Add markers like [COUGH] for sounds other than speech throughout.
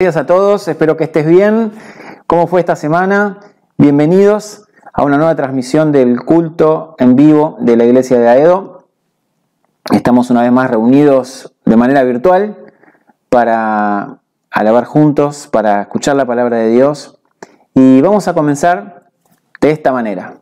Gracias a todos, espero que estés bien. ¿Cómo fue esta semana? Bienvenidos a una nueva transmisión del culto en vivo de la iglesia de Aedo. Estamos una vez más reunidos de manera virtual para alabar juntos, para escuchar la palabra de Dios. Y vamos a comenzar de esta manera.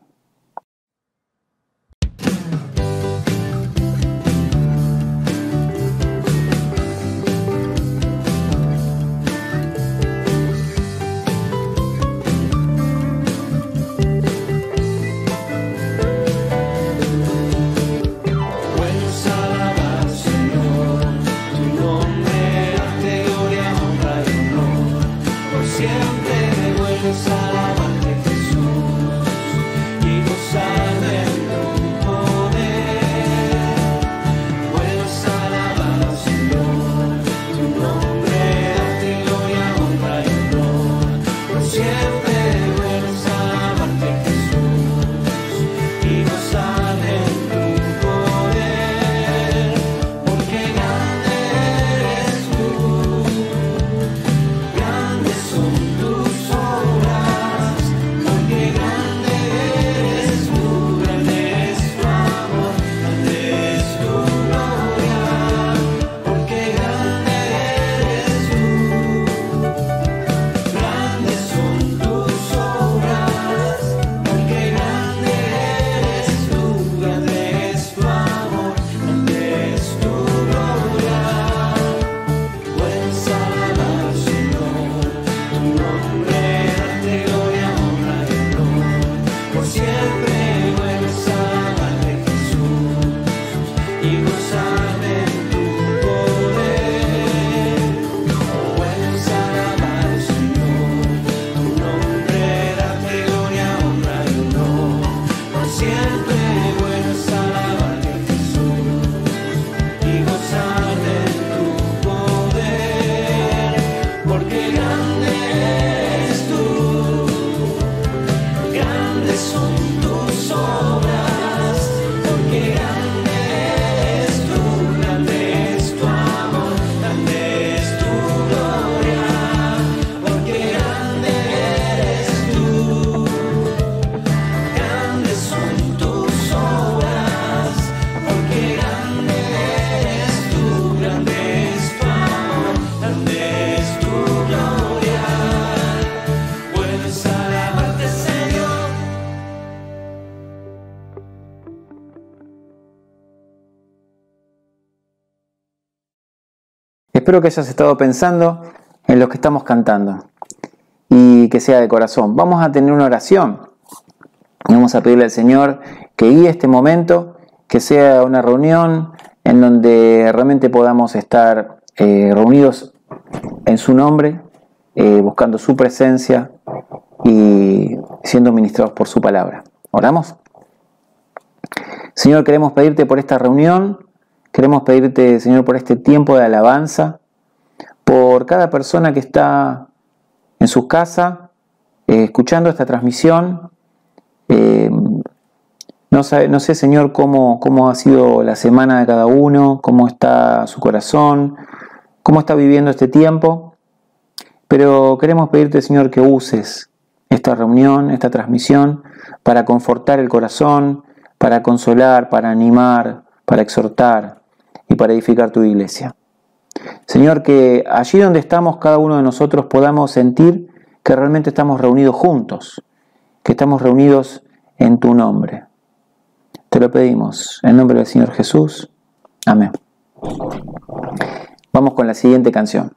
Espero que hayas estado pensando en lo que estamos cantando y que sea de corazón. Vamos a tener una oración. Vamos a pedirle al Señor que guíe este momento, que sea una reunión en donde realmente podamos estar eh, reunidos en su nombre, eh, buscando su presencia y siendo ministrados por su palabra. ¿Oramos? Señor, queremos pedirte por esta reunión, Queremos pedirte, Señor, por este tiempo de alabanza, por cada persona que está en su casa eh, escuchando esta transmisión. Eh, no, sé, Señor, cómo ha sido la semana de cada uno, cómo está su corazón, cómo está viviendo este tiempo, pero queremos pedirte, Señor, que uses esta reunión, esta transmisión, para confortar el corazón, para consolar, para animar, para exhortar, y para edificar tu iglesia. Señor, que allí donde estamos cada uno de nosotros podamos sentir que realmente estamos reunidos juntos, que estamos reunidos en tu nombre. Te lo pedimos en nombre del Señor Jesús. Amén. Vamos con la siguiente canción.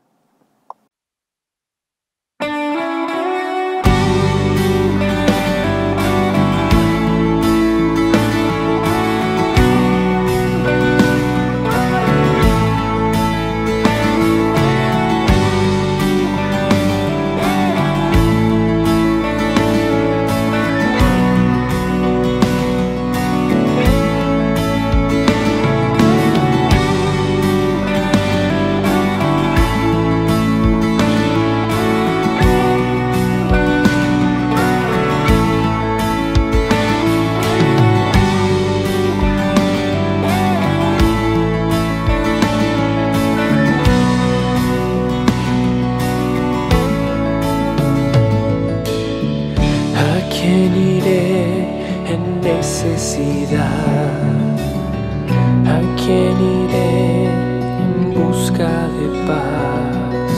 ¿A quién iré en busca de paz?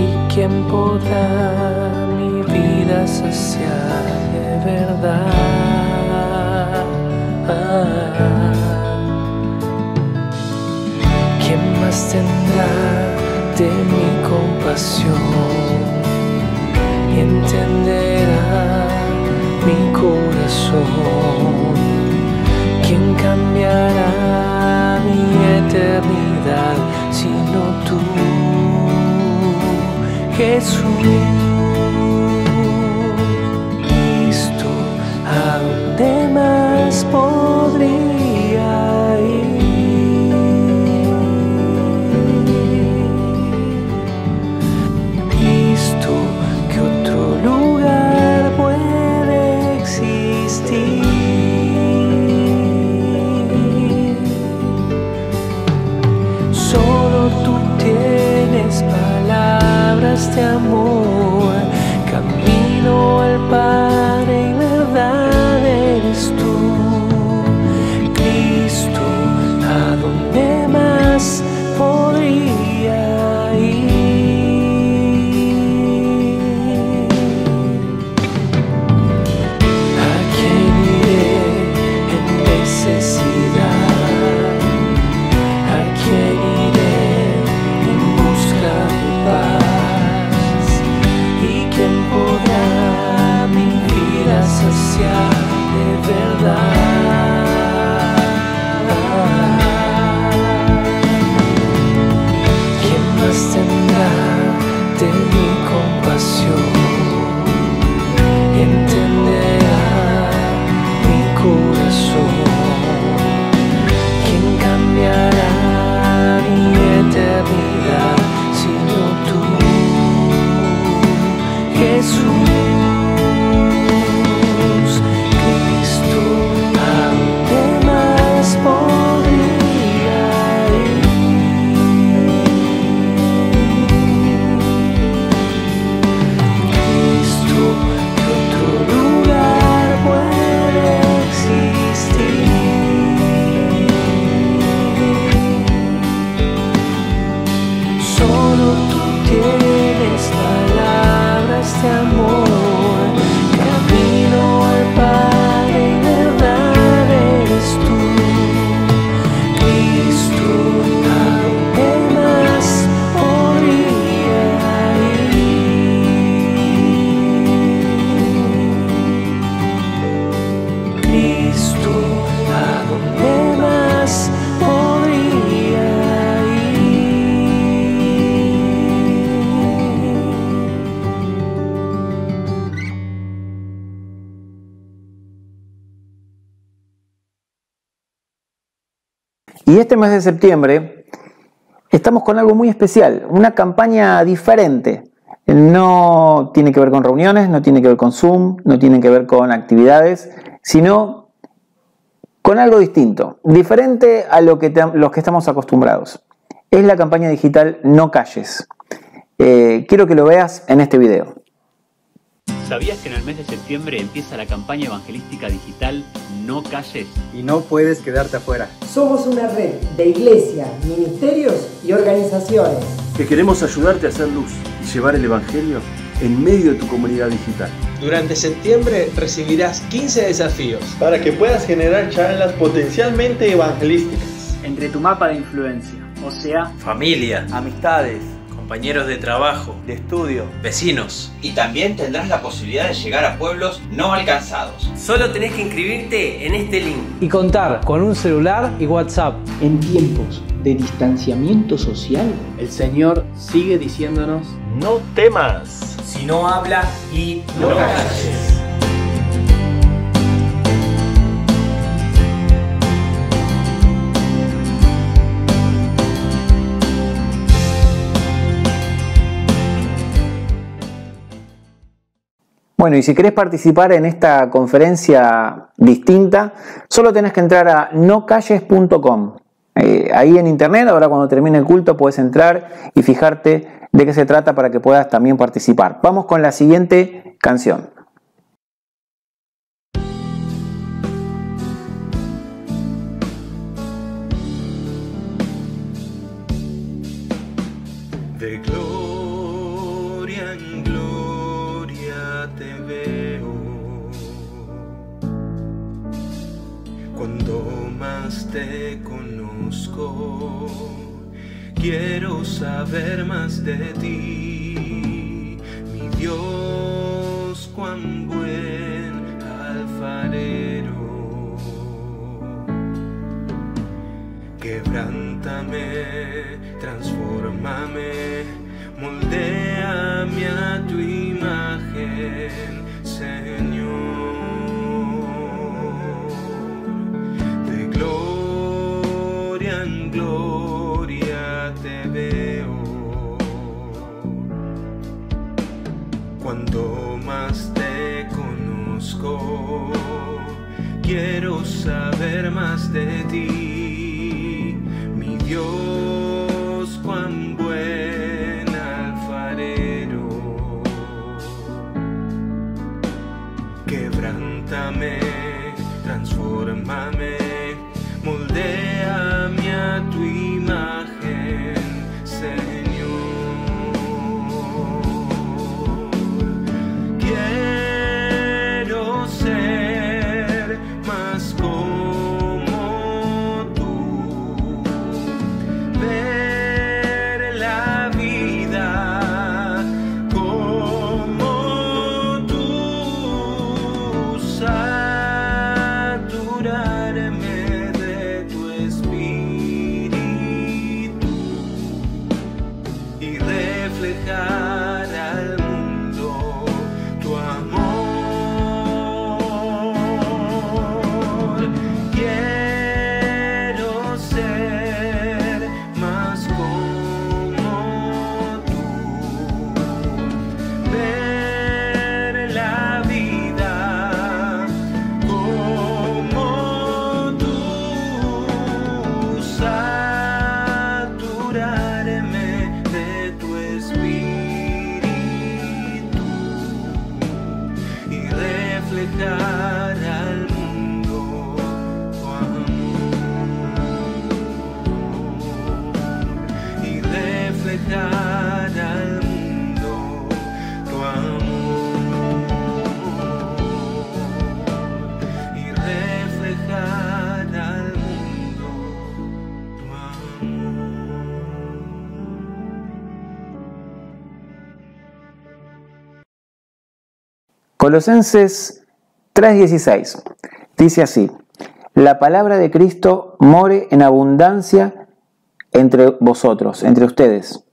¿Y quién podrá mi vida saciar de verdad? ¿Quién más tendrá de mi compasión? y entenderá mi corazón. ¿Quién cambiará mi eternidad sino tú, Jesús? Este mes de septiembre estamos con algo muy especial, una campaña diferente. No tiene que ver con reuniones, no tiene que ver con Zoom, no tiene que ver con actividades, sino con algo distinto, diferente a lo que los que estamos acostumbrados. Es la campaña digital No Calles. Eh, quiero que lo veas en este video. ¿Sabías que en el mes de septiembre empieza la campaña evangelística digital No Calles? y no puedes quedarte afuera. Somos una red de iglesias, ministerios y organizaciones. que queremos ayudarte a hacer luz y llevar el Evangelio en medio de tu comunidad digital. Durante septiembre recibirás 15 desafíos. para que puedas generar charlas potencialmente evangelísticas. entre tu mapa de influencia, o sea, Familia, Amistades, compañeros de trabajo, de estudio. vecinos. y también tendrás la posibilidad de llegar a pueblos no alcanzados. Solo tenés que inscribirte en este link. y contar con un celular y WhatsApp. En tiempos de distanciamiento social, el Señor sigue diciéndonos, No temas. Si no habla y no, Bueno, y si querés participar en esta conferencia distinta, solo tenés que entrar a nocalles.com. Eh, ahí en internet, ahora cuando termine el culto, puedes entrar y fijarte de qué se trata para que puedas también participar. Vamos con la siguiente canción. Quiero saber más de ti, Colosenses 3:16 dice así, la palabra de Cristo more en abundancia entre vosotros, entre ustedes,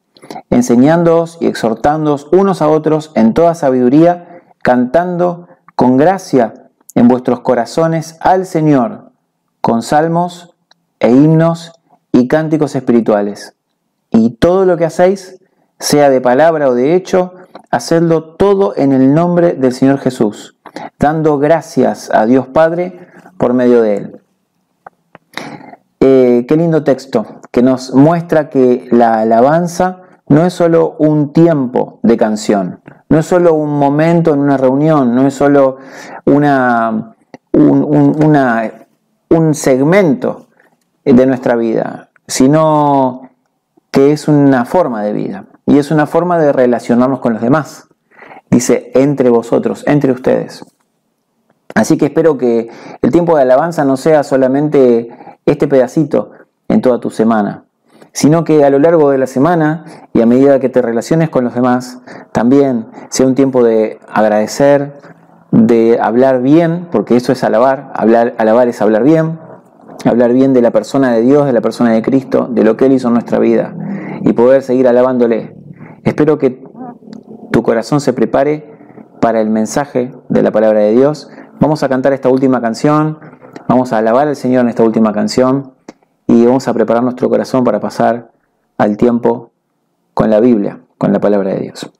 enseñándoos y exhortándoos unos a otros en toda sabiduría, cantando con gracia en vuestros corazones al Señor, con salmos e himnos y cánticos espirituales. Y todo lo que hacéis, sea de palabra o de hecho, hacedlo todo en el nombre del Señor Jesús, dando gracias a Dios Padre por medio de Él. Eh, qué lindo texto que nos muestra que la alabanza no es solo un tiempo de canción, no es solo un momento en una reunión, no es solo una, un, segmento de nuestra vida, sino que es una forma de vida y es una forma de relacionarnos con los demás. Dice, entre vosotros, entre ustedes. Así que espero que el tiempo de alabanza no sea solamente este pedacito en toda tu semana, sino que a lo largo de la semana y a medida que te relaciones con los demás, también sea un tiempo de agradecer, de hablar bien, porque eso es alabar, hablar, alabar es hablar bien, hablar bien de la persona de Dios, de la persona de Cristo, de lo que Él hizo en nuestra vida y poder seguir alabándole. Espero que tu corazón se prepare para el mensaje de la palabra de Dios. Vamos a cantar esta última canción, vamos a alabar al Señor en esta última canción y vamos a preparar nuestro corazón para pasar al tiempo con la Biblia, con la palabra de Dios.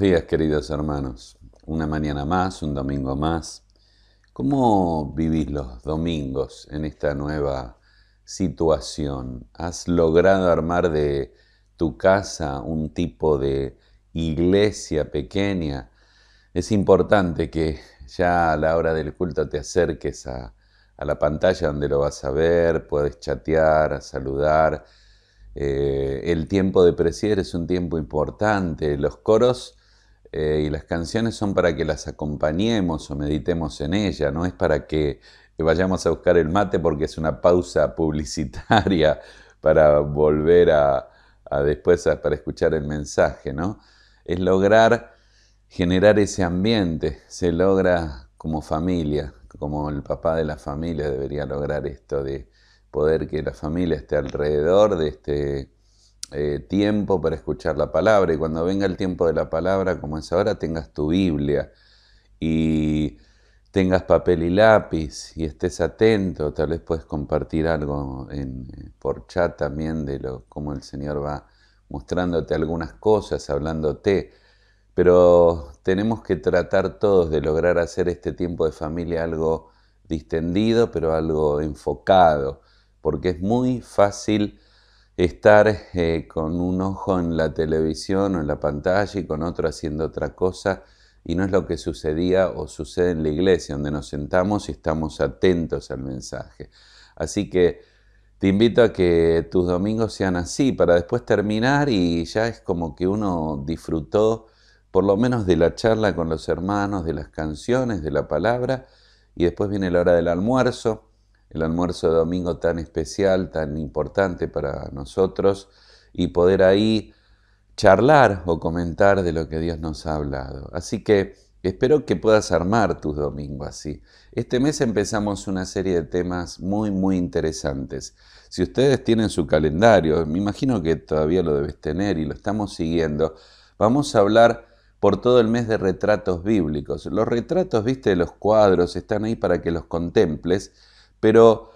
Días, queridos hermanos. Una mañana más, un domingo más. ¿Cómo vivís los domingos en esta nueva situación? ¿Has logrado armar de tu casa un tipo de iglesia pequeña? Es importante que ya a la hora del culto te acerques a, la pantalla donde lo vas a ver, puedes chatear, saludar, eh, el tiempo de presidir es un tiempo importante. Los coros eh, y las canciones son para que las acompañemos o meditemos en ella, no es para que vayamos a buscar el mate porque es una pausa [LAUGHS] publicitaria para volver a, después para escuchar el mensaje, ¿no? Es lograr generar ese ambiente, se logra como familia, como el papá de la familia debería lograr esto de poder que la familia esté alrededor de este eh, tiempo para escuchar la palabra y cuando venga el tiempo de la palabra, como es ahora, tengas tu Biblia y tengas papel y lápiz y estés atento, tal vez puedes compartir algo en, por chat también de lo, cómo el Señor va mostrándote algunas cosas, hablándote, pero tenemos que tratar todos de lograr hacer este tiempo de familia algo distendido, pero algo enfocado, porque es muy fácil estar eh, con un ojo en la televisión o en la pantalla y con otro haciendo otra cosa, y no es lo que sucedía o sucede en la iglesia, donde nos sentamos y estamos atentos al mensaje. Así que te invito a que tus domingos sean así, para después terminar y ya es como que uno disfrutó por lo menos de la charla con los hermanos, de las canciones, de la palabra, y después viene la hora del almuerzo el almuerzo de domingo tan especial, tan importante para nosotros, y poder ahí charlar o comentar de lo que Dios nos ha hablado. Así que espero que puedas armar tus domingos así. Este mes empezamos una serie de temas muy, muy interesantes. Si ustedes tienen su calendario, me imagino que todavía lo debes tener y lo estamos siguiendo, vamos a hablar por todo el mes de retratos bíblicos. Los retratos, viste, los cuadros están ahí para que los contemples pero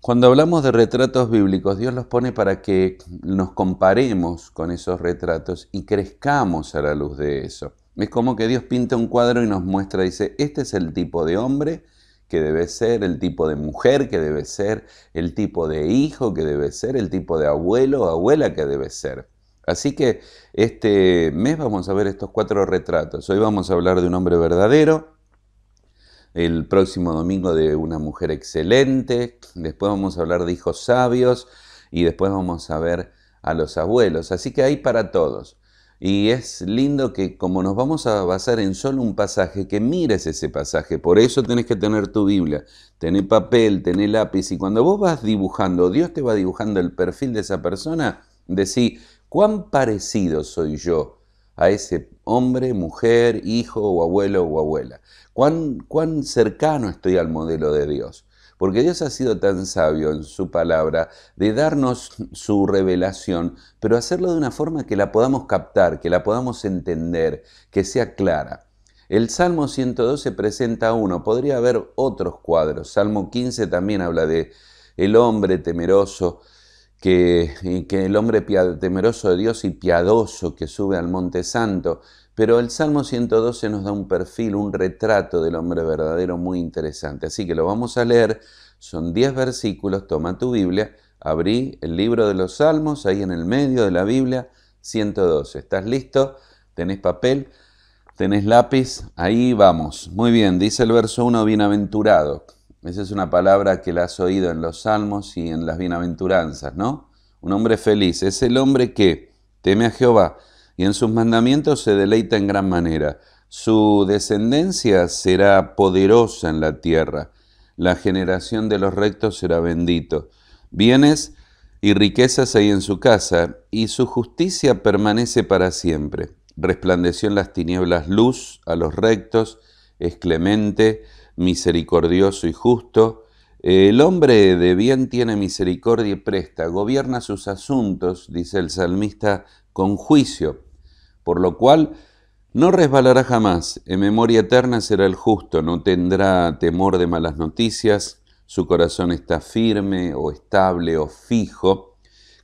cuando hablamos de retratos bíblicos, Dios los pone para que nos comparemos con esos retratos y crezcamos a la luz de eso. Es como que Dios pinta un cuadro y nos muestra, dice, este es el tipo de hombre que debe ser, el tipo de mujer que debe ser, el tipo de hijo que debe ser, el tipo de abuelo o abuela que debe ser. Así que este mes vamos a ver estos cuatro retratos. Hoy vamos a hablar de un hombre verdadero, el próximo domingo de una mujer excelente, después vamos a hablar de hijos sabios y después vamos a ver a los abuelos. Así que hay para todos. Y es lindo que como nos vamos a basar en solo un pasaje, que mires ese pasaje. Por eso tenés que tener tu Biblia, tener papel, tener lápiz. Y cuando vos vas dibujando, Dios te va dibujando el perfil de esa persona, decís, ¿cuán parecido soy yo a ese hombre, mujer, hijo o abuelo o abuela? ¿Cuán, cuán cercano estoy al modelo de Dios? Porque Dios ha sido tan sabio en su palabra de darnos su revelación, pero hacerlo de una forma que la podamos captar, que la podamos entender, que sea clara. El Salmo 112 presenta uno, podría haber otros cuadros. Salmo 15 también habla de el hombre temeroso, que, el hombre temeroso de Dios y piadoso que sube al monte santo. Pero el Salmo 112 nos da un perfil, un retrato del hombre verdadero muy interesante. Así que lo vamos a leer. Son 10 versículos. Toma tu Biblia, abrí el libro de los Salmos, ahí en el medio de la Biblia, 112. ¿Estás listo? ¿Tenés papel? ¿Tenés lápiz? Ahí vamos. Muy bien, dice el verso 1, bienaventurado. Esa es una palabra que la has oído en los Salmos y en las bienaventuranzas, ¿no? Un hombre feliz es el hombre que teme a Jehová y en sus mandamientos se deleita en gran manera. Su descendencia será poderosa en la tierra, la generación de los rectos será bendito. Bienes y riquezas hay en su casa, y su justicia permanece para siempre. Resplandeció en las tinieblas luz a los rectos, es clemente, misericordioso y justo. El hombre de bien tiene misericordia y presta, gobierna sus asuntos, dice el salmista, con juicio, por lo cual no resbalará jamás, en memoria eterna será el justo, no tendrá temor de malas noticias, su corazón está firme o estable o fijo,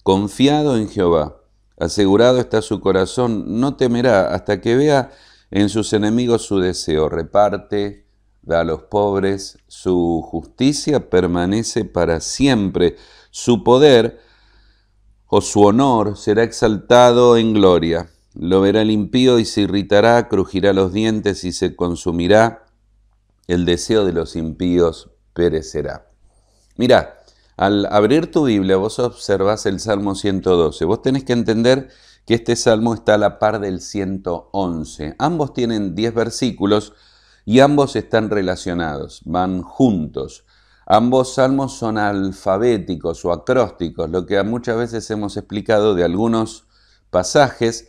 confiado en Jehová, asegurado está su corazón, no temerá hasta que vea en sus enemigos su deseo, reparte, da a los pobres, su justicia permanece para siempre, su poder o su honor será exaltado en gloria. Lo verá el impío y se irritará, crujirá los dientes y se consumirá. El deseo de los impíos perecerá. Mira, al abrir tu Biblia vos observas el Salmo 112. Vos tenés que entender que este salmo está a la par del 111. Ambos tienen 10 versículos y ambos están relacionados, van juntos. Ambos salmos son alfabéticos o acrósticos, lo que muchas veces hemos explicado de algunos pasajes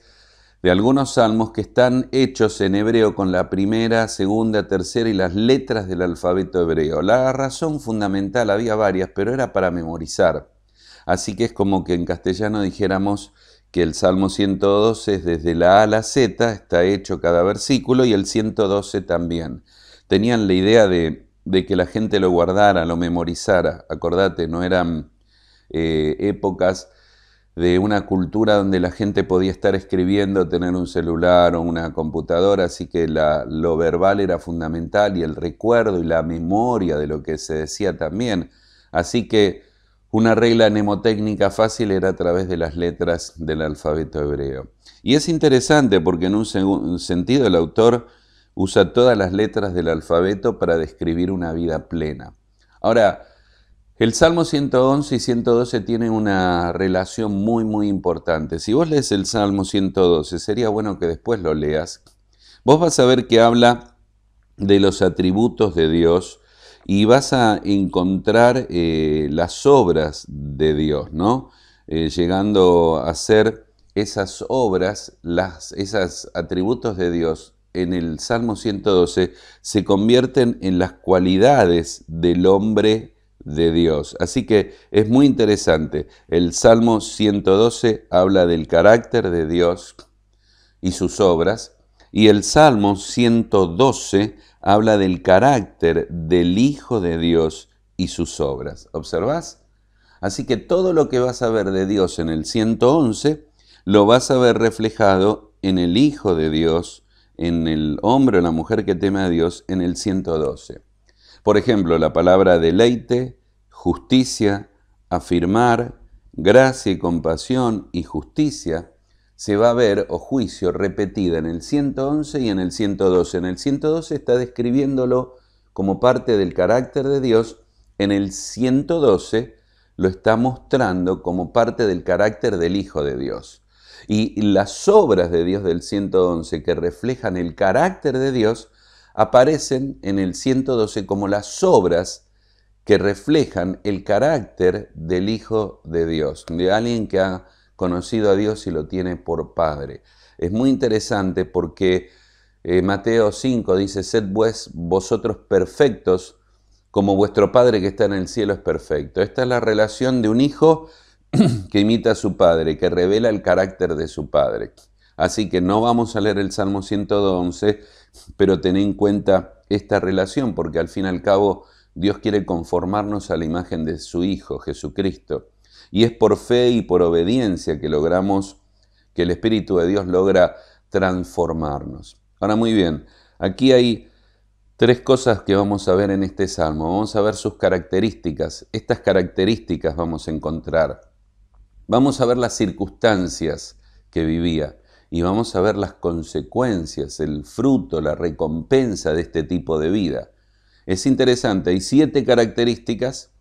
de algunos salmos que están hechos en hebreo con la primera, segunda, tercera y las letras del alfabeto hebreo. La razón fundamental, había varias, pero era para memorizar. Así que es como que en castellano dijéramos que el Salmo 112 es desde la A a la Z, está hecho cada versículo, y el 112 también. Tenían la idea de, que la gente lo guardara, lo memorizara. Acordate, no eran eh, épocas de una cultura donde la gente podía estar escribiendo, tener un celular o una computadora, así que lo verbal era fundamental y el recuerdo y la memoria de lo que se decía también. Así que una regla mnemotécnica fácil era a través de las letras del alfabeto hebreo. Y es interesante porque en un sentido el autor usa todas las letras del alfabeto para describir una vida plena. Ahora, el Salmo 111 y 112 tienen una relación muy, muy importante. Si vos lees el Salmo 112, sería bueno que después lo leas. Vos vas a ver que habla de los atributos de Dios y vas a encontrar eh, las obras de Dios, ¿no? Eh, llegando a ser esas obras, las, esos atributos de Dios en el Salmo 112 se convierten en las cualidades del hombre de Dios. Así que es muy interesante. El Salmo 112 habla del carácter de Dios y sus obras, y el Salmo 112 habla del carácter del Hijo de Dios y sus obras. ¿Observás? Así que todo lo que vas a ver de Dios en el 111 lo vas a ver reflejado en el Hijo de Dios, en el hombre o la mujer que teme a Dios en el 112. Por ejemplo, la palabra deleite, justicia, afirmar, gracia y compasión y justicia se va a ver, o juicio, repetida en el 111 y en el 112. En el 112 está describiéndolo como parte del carácter de Dios, en el 112 lo está mostrando como parte del carácter del Hijo de Dios. Y las obras de Dios del 111 que reflejan el carácter de Dios aparecen en el 112 como las obras que reflejan el carácter del Hijo de Dios, de alguien que ha conocido a Dios y lo tiene por Padre. Es muy interesante porque eh, Mateo 5 dice, sed pues vosotros perfectos como vuestro Padre que está en el cielo es perfecto. Esta es la relación de un hijo [CLEARS THROAT] que imita a su padre, que revela el carácter de su padre. Así que no vamos a leer el Salmo 111, pero ten en cuenta esta relación, porque al fin y al cabo Dios quiere conformarnos a la imagen de su Hijo, Jesucristo. Y es por fe y por obediencia que logramos, que el Espíritu de Dios logra transformarnos. Ahora muy bien, aquí hay tres cosas que vamos a ver en este salmo. Vamos a ver sus características. Estas características vamos a encontrar. Vamos a ver las circunstancias que vivía y vamos a ver las consecuencias, el fruto, la recompensa de este tipo de vida. Es interesante, hay siete características,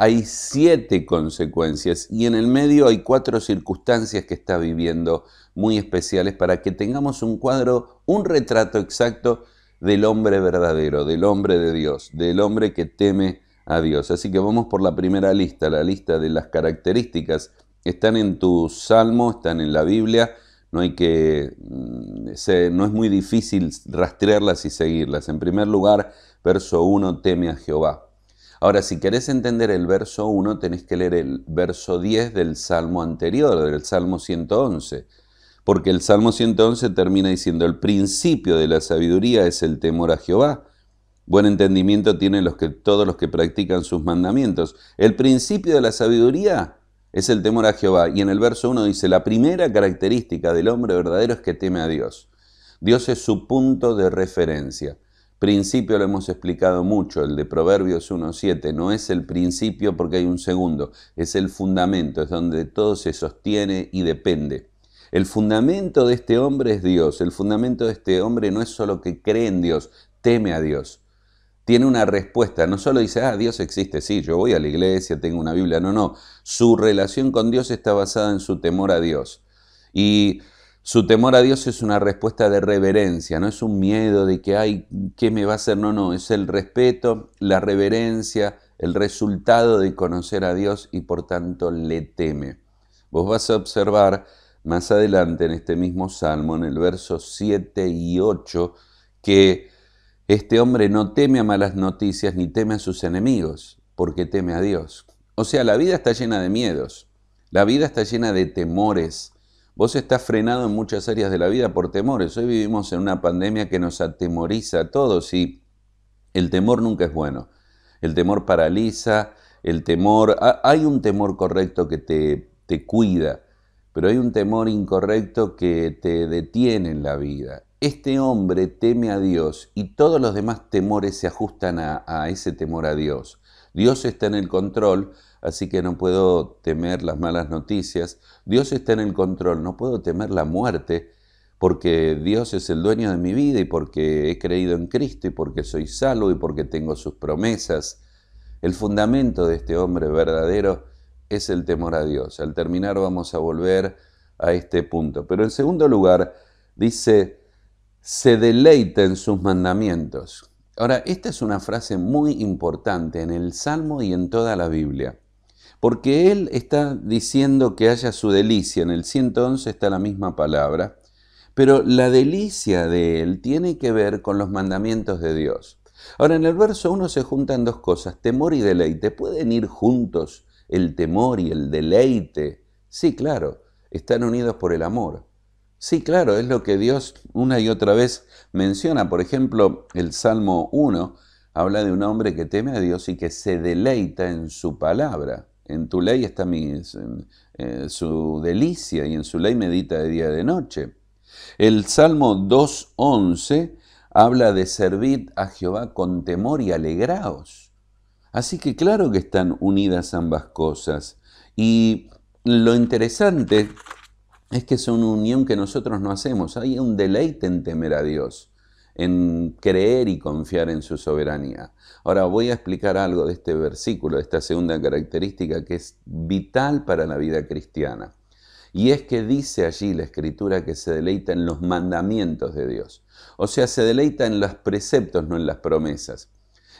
hay siete consecuencias y en el medio hay cuatro circunstancias que está viviendo muy especiales para que tengamos un cuadro, un retrato exacto del hombre verdadero, del hombre de Dios, del hombre que teme a Dios. Así que vamos por la primera lista, la lista de las características. Están en tu salmo, están en la Biblia no hay que, mm, no es muy difícil rastrearlas y seguirlas. En primer lugar, verso 1, teme a Jehová. Ahora, si querés entender el verso 1, tenés que leer el verso 10 del Salmo anterior, del Salmo 111, porque el Salmo 111 termina diciendo, el principio de la sabiduría es el temor a Jehová. Buen entendimiento tienen los que, todos los que practican sus mandamientos. El principio de la sabiduría es el temor a Jehová. Y en el verso 1 dice, la primera característica del hombre verdadero es que teme a Dios. Dios es su punto de referencia. Principio lo hemos explicado mucho, el de Proverbios 1.7, no es el principio porque hay un segundo, es el fundamento, es donde todo se sostiene y depende. El fundamento de este hombre es Dios, el fundamento de este hombre no es solo que cree en Dios, teme a Dios. tiene una respuesta. No solo dice, ah, Dios existe, sí, yo voy a la iglesia, tengo una Biblia. No, no. Su relación con Dios está basada en su temor a Dios. Y su temor a Dios es una respuesta de reverencia, no es un miedo de que, ay, ¿qué me va a hacer? No, no, es el respeto, la reverencia, el resultado de conocer a Dios y por tanto le teme. Vos vas a observar más adelante en este mismo salmo, en el verso 7 y 8, que este hombre no teme a malas noticias ni teme a sus enemigos, porque teme a Dios. O sea, la vida está llena de miedos, la vida está llena de temores. Vos estás frenado en muchas áreas de la vida por temores. Hoy vivimos en una pandemia que nos atemoriza a todos y el temor nunca es bueno. El temor paraliza, el temor... Hay un temor correcto que te, te cuida, pero hay un temor incorrecto que te detiene en la vida. Este hombre teme a Dios y todos los demás temores se ajustan a, a, ese temor a Dios. Dios está en el control, así que no puedo temer las malas noticias. Dios está en el control, no puedo temer la muerte, porque Dios es el dueño de mi vida y porque he creído en Cristo y porque soy salvo y porque tengo sus promesas. El fundamento de este hombre verdadero es el temor a Dios. Al terminar vamos a volver a este punto. Pero en segundo lugar, dice, se deleita en sus mandamientos. Ahora, esta es una frase muy importante en el Salmo y en toda la Biblia, porque él está diciendo que haya su delicia, en el 111 está la misma palabra, pero la delicia de él tiene que ver con los mandamientos de Dios. Ahora, en el verso 1 se juntan dos cosas, temor y deleite. ¿Pueden ir juntos el temor y el deleite? Sí, claro, están unidos por el amor. Sí, claro, es lo que Dios una y otra vez menciona. Por ejemplo, el Salmo 1 habla de un hombre que teme a Dios y que se deleita en su palabra. En tu ley está mi, eh, su delicia y en su ley medita de día y de noche. El Salmo 2.11 habla de servir a Jehová con temor y alegraos. Así que claro que están unidas ambas cosas. Y lo interesante es que es una unión que nosotros no hacemos. Hay un deleite en temer a Dios, en creer y confiar en su soberanía. Ahora voy a explicar algo de este versículo, de esta segunda característica que es vital para la vida cristiana. Y es que dice allí la escritura que se deleita en los mandamientos de Dios. O sea, se deleita en los preceptos, no en las promesas.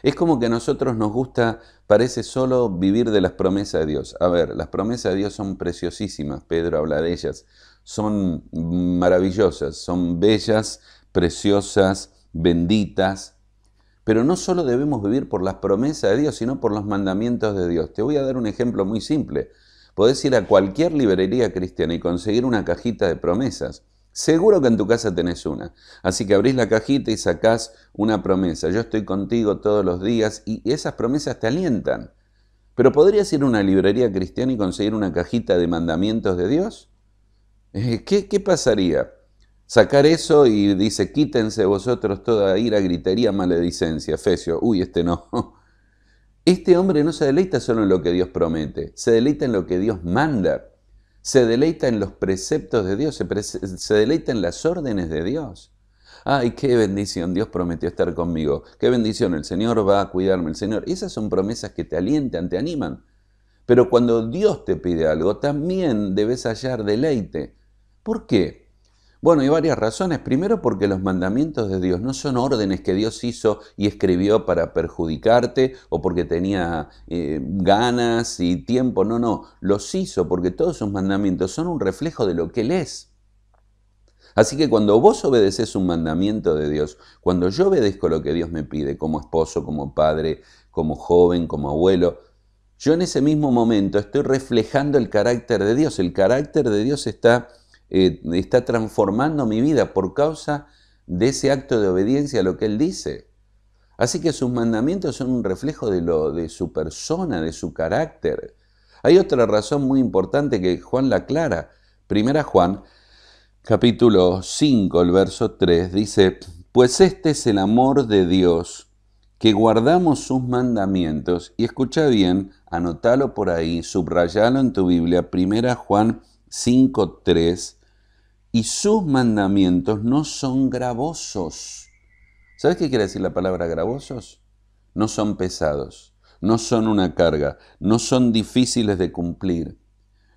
Es como que a nosotros nos gusta, parece solo vivir de las promesas de Dios. A ver, las promesas de Dios son preciosísimas, Pedro habla de ellas, son maravillosas, son bellas, preciosas, benditas, pero no solo debemos vivir por las promesas de Dios, sino por los mandamientos de Dios. Te voy a dar un ejemplo muy simple. Podés ir a cualquier librería cristiana y conseguir una cajita de promesas. Seguro que en tu casa tenés una. Así que abrís la cajita y sacás una promesa. Yo estoy contigo todos los días y esas promesas te alientan. Pero ¿podrías ir a una librería cristiana y conseguir una cajita de mandamientos de Dios? Eh, ¿Qué, qué pasaría? Sacar eso y dice, quítense vosotros toda ira, gritería, maledicencia. Efesio, uy, este no. [LAUGHS] Este hombre no se deleita solo en lo que Dios promete, se deleita en lo que Dios manda se deleita en los preceptos de Dios, se, deleita en las órdenes de Dios. Ay, qué bendición, Dios prometió estar conmigo. Qué bendición, el Señor va a cuidarme, el Señor. Esas son promesas que te alientan, te animan. Pero cuando Dios te pide algo, también debes hallar deleite. ¿Por qué? Bueno, hay varias razones. Primero porque los mandamientos de Dios no son órdenes que Dios hizo y escribió para perjudicarte o porque tenía eh, ganas y tiempo. No, no, los hizo porque todos sus mandamientos son un reflejo de lo que Él es. Así que cuando vos obedeces un mandamiento de Dios, cuando yo obedezco lo que Dios me pide como esposo, como padre, como joven, como abuelo, yo en ese mismo momento estoy reflejando el carácter de Dios. El carácter de Dios está eh, está transformando mi vida por causa de ese acto de obediencia a lo que Él dice. Así que sus mandamientos son un reflejo de, lo, de su persona, de su carácter. Hay otra razón muy importante que Juan la aclara. Primera Juan, capítulo 5, el verso 3, dice, pues este es el amor de Dios, que guardamos sus mandamientos. Y escucha bien, anótalo por ahí, subrayalo en tu Biblia, Primera Juan 5, 3, y sus mandamientos no son gravosos. ¿Sabes qué quiere decir la palabra gravosos? no son pesados, no son una carga, no son difíciles de cumplir.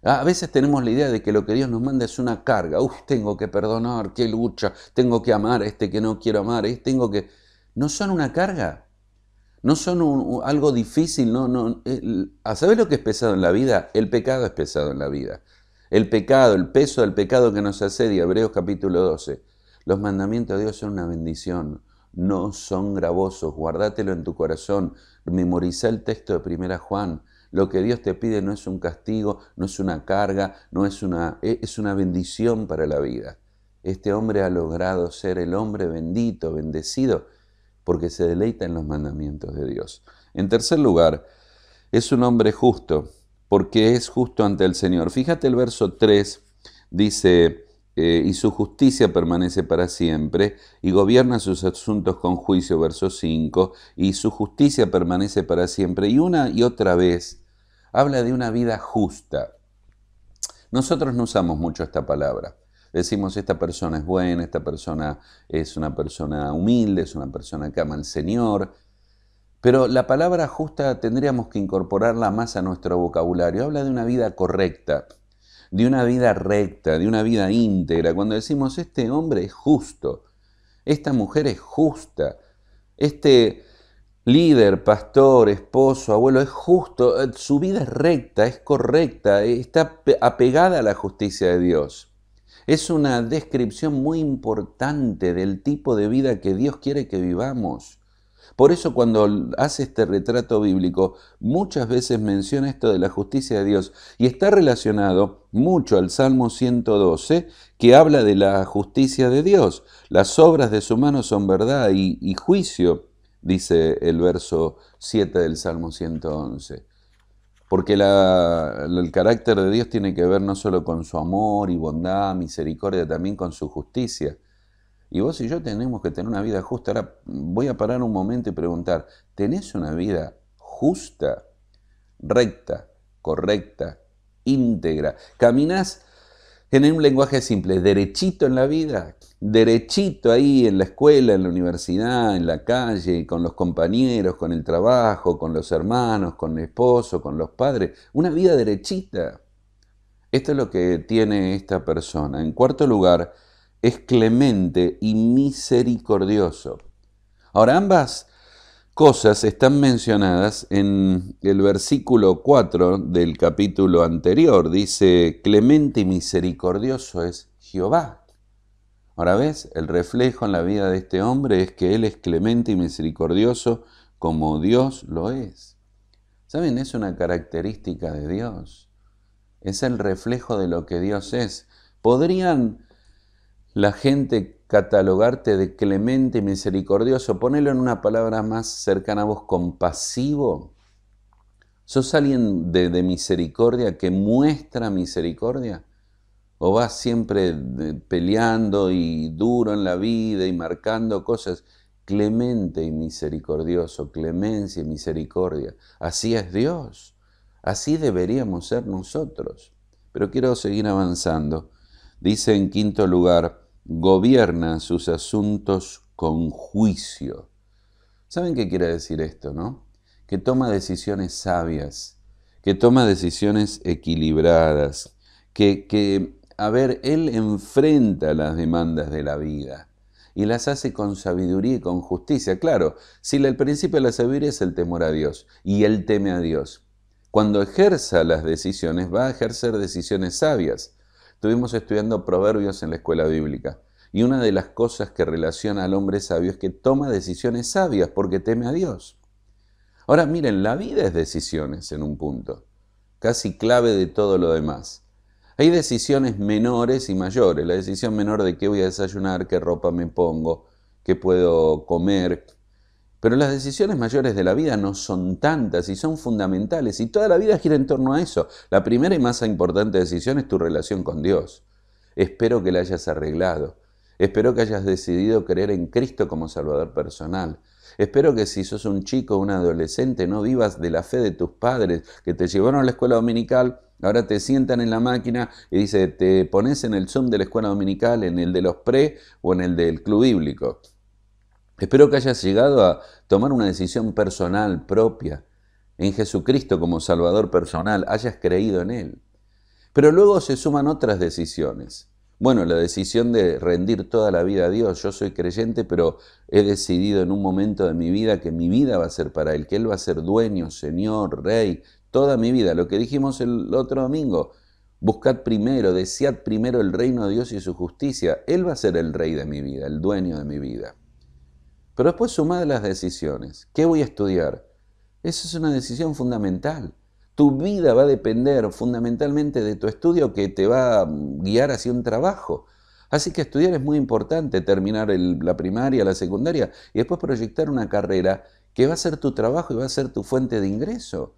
A veces tenemos la idea de que lo que Dios nos manda es una carga. Uf, tengo que perdonar, qué lucha, tengo que amar a este que no quiero amar, tengo que... No son una carga, no son algo difícil, no, no. ¿Sabes lo que es pesado en la vida? El pecado es pesado en la vida. El pecado, el peso del pecado que nos asedia, Hebreos capítulo 12. Los mandamientos de Dios son una bendición, no son gravosos. Guardátelo en tu corazón. Memoriza el texto de Primera Juan. Lo que Dios te pide no es un castigo, no es una carga, no es una, e, es una bendición para la vida. Este hombre ha logrado ser el hombre bendito, bendecido, porque se deleita en los mandamientos de Dios. En tercer lugar, es un hombre justo, porque es justo ante el Señor. Fíjate el verso 3, dice, eh, y su justicia permanece para siempre, y gobierna sus asuntos con juicio, verso 5, y su justicia permanece para siempre. Y una y otra vez habla de una vida justa. Nosotros no usamos mucho esta palabra. Decimos, esta persona es buena, esta persona es una persona humilde, es una persona que ama al Señor. Pero la palabra justa tendríamos que incorporarla más a nuestro vocabulario. Habla de una vida correcta, de una vida recta, de una vida íntegra. Cuando decimos, este hombre es justo, esta mujer es justa, este líder, pastor, esposo, abuelo, es justo, eh, su vida es recta, es correcta, está apegada a la justicia de Dios. Es una descripción muy importante del tipo de vida que Dios quiere que vivamos. Por eso cuando hace este retrato bíblico, muchas veces menciona esto de la justicia de Dios y está relacionado mucho al Salmo 112, que habla de la justicia de Dios. Las obras de su mano son verdad y, juicio dice el verso 7 del Salmo 111. Porque el carácter de Dios tiene que ver no solo con su amor y bondad, misericordia, también con su justicia. Y vos y yo tenemos que tener una vida justa. Ahora voy a parar un momento y preguntar, ¿tenés una vida justa, recta, correcta, íntegra? ¿Caminás en un lenguaje simple, derechito en la vida, derechito ahí en la escuela, en la universidad, en la calle, con los compañeros, con el trabajo, con los hermanos, con el esposo, con los padres, una vida derechita. Esto es lo que tiene esta persona. En cuarto lugar, es clemente y misericordioso. Ahora, ambas cosas están mencionadas en el versículo 4 del capítulo anterior. Dice, clemente y misericordioso es Jehová. Ahora ves, el reflejo en la vida de este hombre es que él es clemente y misericordioso como Dios lo es. ¿Saben? Es una característica de Dios. Es el reflejo de lo que Dios es. ¿Podrían la gente catalogarte de clemente y misericordioso, ponelo en una palabra más cercana a vos, compasivo. ¿Sos alguien de, misericordia que muestra misericordia? ¿O vas siempre peleando y duro en la vida y marcando cosas? Clemente y misericordioso, clemencia y misericordia. Así es Dios. Así deberíamos ser nosotros. Pero quiero seguir avanzando. Dice en quinto lugar, gobierna sus asuntos con juicio. ¿Saben qué quiere decir esto, no? Que toma decisiones sabias, que toma decisiones equilibradas, que, que, a ver, él enfrenta las demandas de la vida y las hace con sabiduría y con justicia. Claro, si el principio de la sabiduría es el temor a Dios y él teme a Dios, cuando ejerza las decisiones va a ejercer decisiones sabias. Estuvimos estudiando proverbios en la escuela bíblica. Y una de las cosas que relaciona al hombre sabio es que toma decisiones sabias porque teme a Dios. Ahora miren, la vida es decisiones en un punto, casi clave de todo lo demás. Hay decisiones menores y mayores. La decisión menor de qué voy a desayunar, qué ropa me pongo, qué puedo comer, pero las decisiones mayores de la vida no son tantas y son fundamentales y toda la vida gira en torno a eso. La primera y más importante decisión es tu relación con Dios. Espero que la hayas arreglado. Espero que hayas decidido creer en Cristo como Salvador personal. Espero que si sos un chico o un adolescente no vivas de la fe de tus padres que te llevaron a la escuela dominical, ahora te sientan en la máquina y dice, te pones en el Zoom de la escuela dominical, en el de los pre o en el del club bíblico. Espero que hayas llegado a tomar una decisión personal, propia, en Jesucristo como Salvador personal, hayas creído en Él. Pero luego se suman otras decisiones. Bueno, la decisión de rendir toda la vida a Dios. Yo soy creyente, pero he decidido en un momento de mi vida que mi vida va a ser para Él, que Él va a ser dueño, Señor, Rey, toda mi vida. Lo que dijimos el otro domingo, buscad primero, desead primero el reino de Dios y su justicia. Él va a ser el Rey de mi vida, el dueño de mi vida. Pero después sumad las decisiones. ¿Qué voy a estudiar? Esa es una decisión fundamental. Tu vida va a depender fundamentalmente de tu estudio que te va a guiar hacia un trabajo. Así que estudiar es muy importante, terminar la primaria, la secundaria y después proyectar una carrera que va a ser tu trabajo y va a ser tu fuente de ingreso.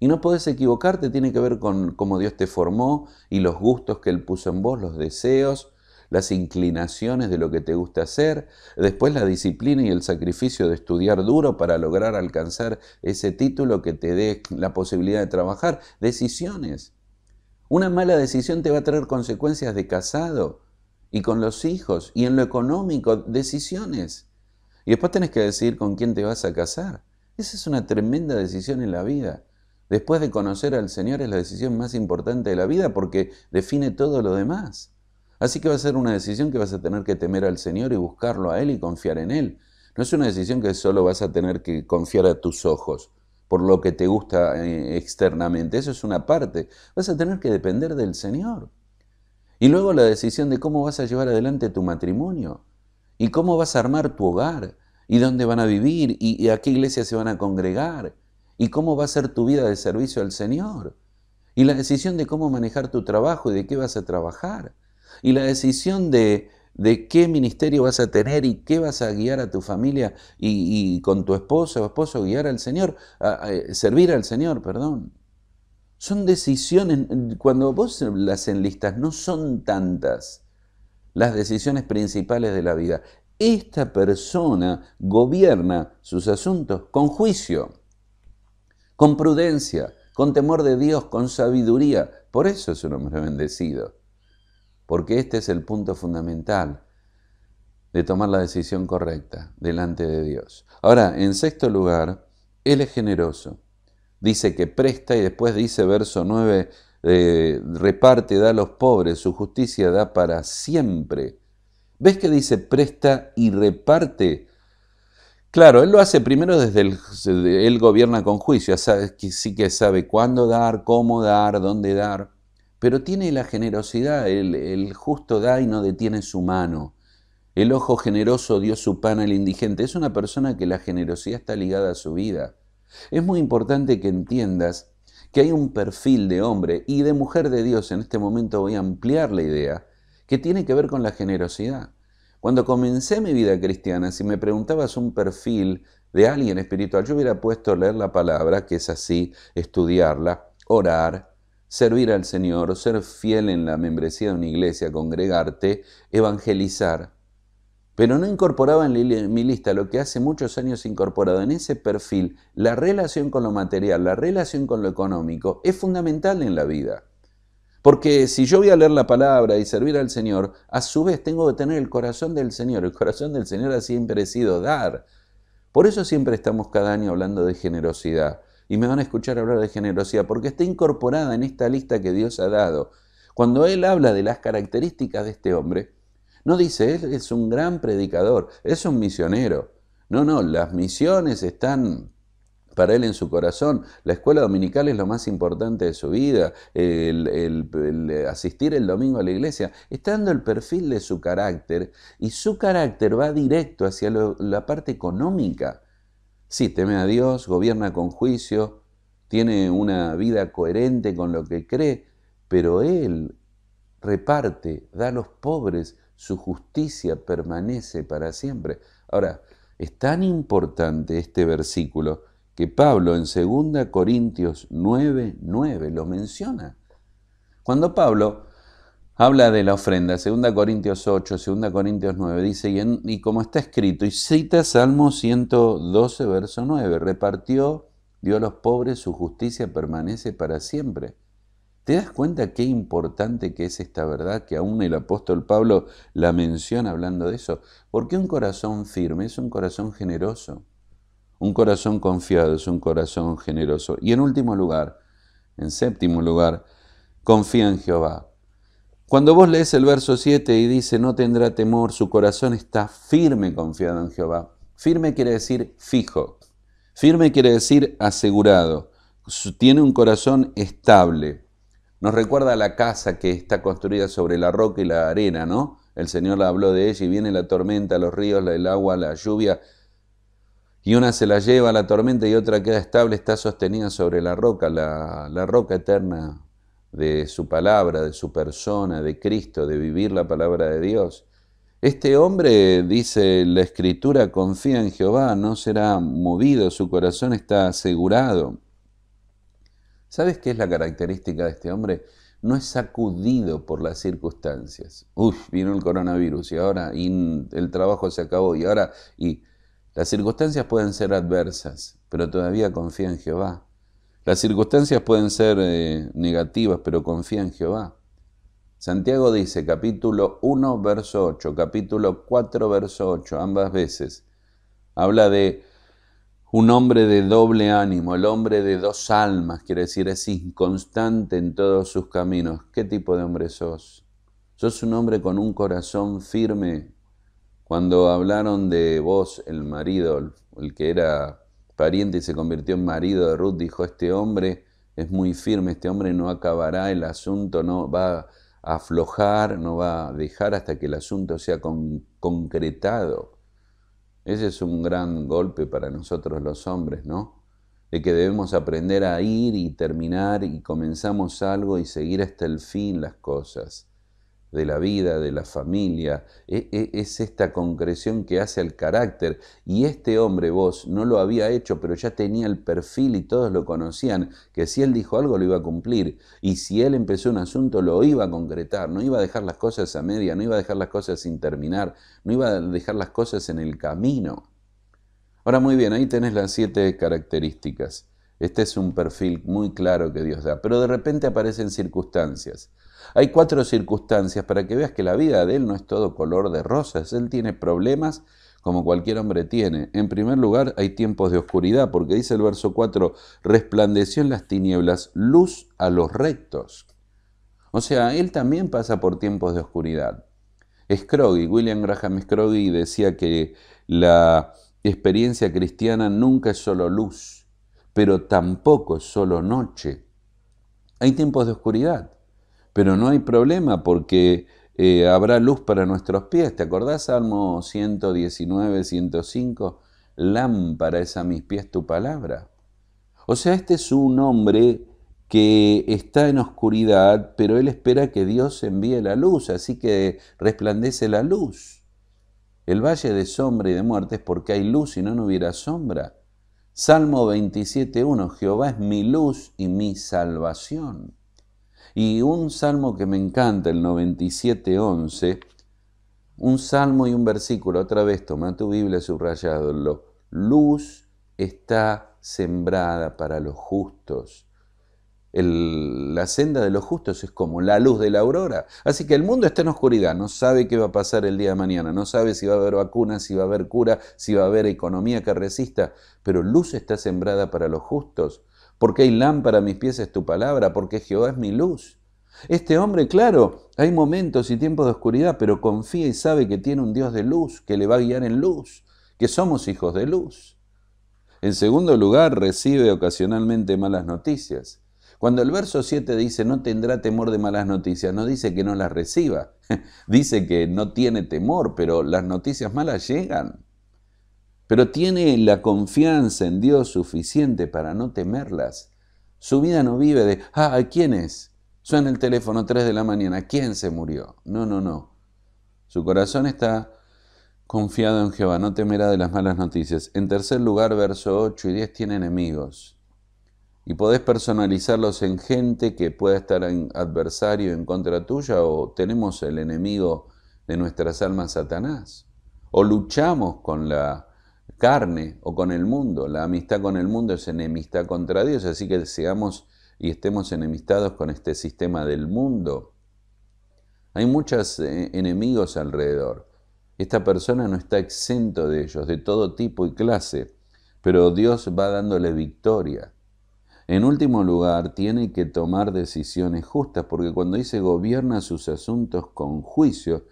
Y no puedes equivocarte, tiene que ver con cómo Dios te formó y los gustos que Él puso en vos, los deseos, las inclinaciones de lo que te gusta hacer, después la disciplina y el sacrificio de estudiar duro para lograr alcanzar ese título que te dé la posibilidad de trabajar, decisiones. Una mala decisión te va a traer consecuencias de casado y con los hijos y en lo económico, decisiones. Y después tenés que decidir con quién te vas a casar. Esa es una tremenda decisión en la vida. Después de conocer al Señor es la decisión más importante de la vida porque define todo lo demás. Así que va a ser una decisión que vas a tener que temer al Señor y buscarlo a Él y confiar en Él. No es una decisión que solo vas a tener que confiar a tus ojos por lo que te gusta eh, externamente. Eso es una parte. Vas a tener que depender del Señor. Y luego la decisión de cómo vas a llevar adelante tu matrimonio y cómo vas a armar tu hogar y dónde van a vivir y, a qué iglesia se van a congregar y cómo va a ser tu vida de servicio al Señor. Y la decisión de cómo manejar tu trabajo y de qué vas a trabajar y la decisión de, de qué ministerio vas a tener y qué vas a guiar a tu familia y, con tu esposo o esposo guiar al Señor, servir al Señor, perdón. Son decisiones, cuando vos las enlistas, no son tantas las decisiones principales de la vida. Esta persona gobierna sus asuntos con juicio, con prudencia, con temor de Dios, con sabiduría. Por eso es un hombre bendecido porque este es el punto fundamental de tomar la decisión correcta delante de Dios. Ahora, en sexto lugar, Él es generoso. Dice que presta y después dice, verso 9, eh, reparte, da a los pobres, su justicia da para siempre. ¿Ves que dice presta y reparte? Claro, él lo hace primero desde el, él gobierna con juicio, sí que sabe cuándo dar, cómo dar, dónde dar pero tiene la generosidad, el, justo da y no detiene su mano. El ojo generoso dio su pan al indigente. Es una persona que la generosidad está ligada a su vida. Es muy importante que entiendas que hay un perfil de hombre y de mujer de Dios, en este momento voy a ampliar la idea, que tiene que ver con la generosidad. Cuando comencé mi vida cristiana, si me preguntabas un perfil de alguien espiritual, yo hubiera puesto leer la palabra, que es así, estudiarla, orar, servir al Señor, ser fiel en la membresía de una iglesia, congregarte, evangelizar. Pero no incorporaba en mi lista lo que hace muchos años incorporado en ese perfil, la relación con lo material, la relación con lo económico, es fundamental en la vida. Porque si yo voy a leer la palabra y servir al Señor, a su vez tengo que tener el corazón del Señor. El corazón del Señor ha siempre sido dar. Por eso siempre estamos cada año hablando de generosidad y me van a escuchar hablar de generosidad, porque está incorporada en esta lista que Dios ha dado. Cuando Él habla de las características de este hombre, no dice, Él es un gran predicador, es un misionero. No, no, las misiones están para él en su corazón. La escuela dominical es lo más importante de su vida, el, asistir el domingo a la iglesia. Está dando el perfil de su carácter y su carácter va directo hacia la parte económica. Sí, teme a Dios, gobierna con juicio, tiene una vida coherente con lo que cree, pero Él reparte, da a los pobres, su justicia permanece para siempre. Ahora, es tan importante este versículo que Pablo en 2 Corintios 9, 9 lo menciona. Cuando Pablo habla de la ofrenda, 2 Corintios 8, 2 Corintios 9, dice, y, como está escrito, y cita Salmo 112, verso 9, repartió, dio a los pobres, su justicia permanece para siempre. ¿Te das cuenta qué importante que es esta verdad que aún el apóstol Pablo la menciona hablando de eso? Porque un corazón firme es un corazón generoso. Un corazón confiado es un corazón generoso. Y en último lugar, en séptimo lugar, confía en Jehová. Cuando vos lees el verso 7 y dice, no tendrá temor, su corazón está firme confiado en Jehová. Firme quiere decir fijo. Firme quiere decir asegurado. Tiene un corazón estable. Nos recuerda a la casa que está construida sobre la roca y la arena, ¿no? El Señor habló de ella y viene la tormenta, los ríos, el agua, la lluvia. Y una se la lleva la tormenta y otra queda estable, está sostenida sobre la roca, la, la roca eterna de su palabra, de su persona, de Cristo, de vivir la palabra de Dios. Este hombre, dice la escritura, confía en Jehová, no será movido, su corazón está asegurado. ¿Sabes qué es la característica de este hombre? No es sacudido por las circunstancias. Uf, vino el coronavirus y ahora el trabajo se acabó y ahora y las circunstancias pueden ser adversas, pero todavía confía en Jehová. Las circunstancias pueden ser eh, negativas, pero confía en Jehová. Santiago dice, capítulo 1, verso 8, capítulo 4, verso 8, ambas veces, habla de un hombre de doble ánimo, el hombre de dos almas, quiere decir, es inconstante en todos sus caminos. ¿Qué tipo de hombre sos? ¿Sos un hombre con un corazón firme? Cuando hablaron de vos, el marido, el que era pariente y se convirtió en marido de Ruth, dijo, este hombre es muy firme, este hombre no acabará el asunto, no va a aflojar, no va a dejar hasta que el asunto sea concretado. Ese es un gran golpe para nosotros los hombres, ¿no? De que debemos aprender a ir y terminar y comenzamos algo y seguir hasta el fin las cosas de la vida, de la familia, e, e, es esta concreción que hace al carácter. Y este hombre, vos, no lo había hecho, pero ya tenía el perfil y todos lo conocían, que si él dijo algo lo iba a cumplir. Y si él empezó un asunto lo iba a concretar, no iba a dejar las cosas a media, no iba a dejar las cosas sin terminar, no iba a dejar las cosas en el camino. Ahora muy bien, ahí tenés las siete características. Este es un perfil muy claro que Dios da, pero de repente aparecen circunstancias. Hay cuatro circunstancias para que veas que la vida de él no es todo color de rosas. Él tiene problemas como cualquier hombre tiene. En primer lugar, hay tiempos de oscuridad, porque dice el verso 4, resplandeció en las tinieblas luz a los rectos. O sea, él también pasa por tiempos de oscuridad. Scroggie, William Graham Scroggie decía que la experiencia cristiana nunca es solo luz, pero tampoco es solo noche. Hay tiempos de oscuridad. Pero no hay problema porque eh, habrá luz para nuestros pies. ¿Te acordás Salmo 119, 105? Lámpara es a mis pies tu palabra. O sea, este es un hombre que está en oscuridad, pero él espera que Dios envíe la luz, así que resplandece la luz. El valle de sombra y de muerte es porque hay luz y no, no hubiera sombra. Salmo 27.1, Jehová es mi luz y mi salvación. Y un salmo que me encanta, el 97.11, un salmo y un versículo, otra vez, toma tu Biblia subrayado, lo, luz está sembrada para los justos. la senda de los justos es como la luz de la aurora. Así que el mundo está en oscuridad, no sabe qué va a pasar el día de mañana, no sabe si va a haber vacunas, si va a haber cura, si va a haber economía que resista, pero luz está sembrada para los justos porque hay lámpara a mis pies es tu palabra, porque Jehová es mi luz. Este hombre, claro, hay momentos y tiempos de oscuridad, pero confía y sabe que tiene un Dios de luz, que le va a guiar en luz, que somos hijos de luz. En segundo lugar, recibe ocasionalmente malas noticias. Cuando el verso 7 dice no tendrá temor de malas noticias, no dice que no las reciba, [LAUGHS] dice que no tiene temor, pero las noticias malas llegan pero tiene la confianza en Dios suficiente para no temerlas. Su vida no vive de, ah, ¿quién es? Suena el teléfono 3 de la mañana, ¿quién se murió? No, no, no. Su corazón está confiado en Jehová, no temerá de las malas noticias. En tercer lugar, verso 8 y 10 tiene enemigos. Y podés personalizarlos en gente que pueda estar en adversario en contra tuya o tenemos el enemigo de nuestras almas, Satanás. O luchamos con la carne o con el mundo. La amistad con el mundo es enemistad contra Dios, así que seamos y estemos enemistados con este sistema del mundo. Hay muchos eh, enemigos alrededor. Esta persona no está exento de ellos, de todo tipo y clase, pero Dios va dándole victoria. En último lugar, tiene que tomar decisiones justas, porque cuando dice gobierna sus asuntos con juicio,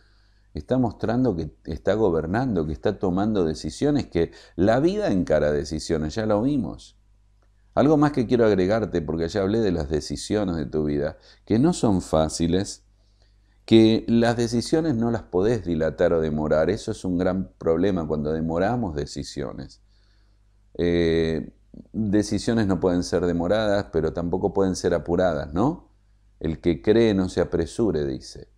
está mostrando que está gobernando, que está tomando decisiones, que la vida encara decisiones, ya lo vimos. Algo más que quiero agregarte, porque ya hablé de las decisiones de tu vida, que no son fáciles, que las decisiones no las podés dilatar o demorar. Eso es un gran problema cuando demoramos decisiones. Eh, decisiones no pueden ser demoradas, pero tampoco pueden ser apuradas, ¿no? El que cree no se apresure, dice.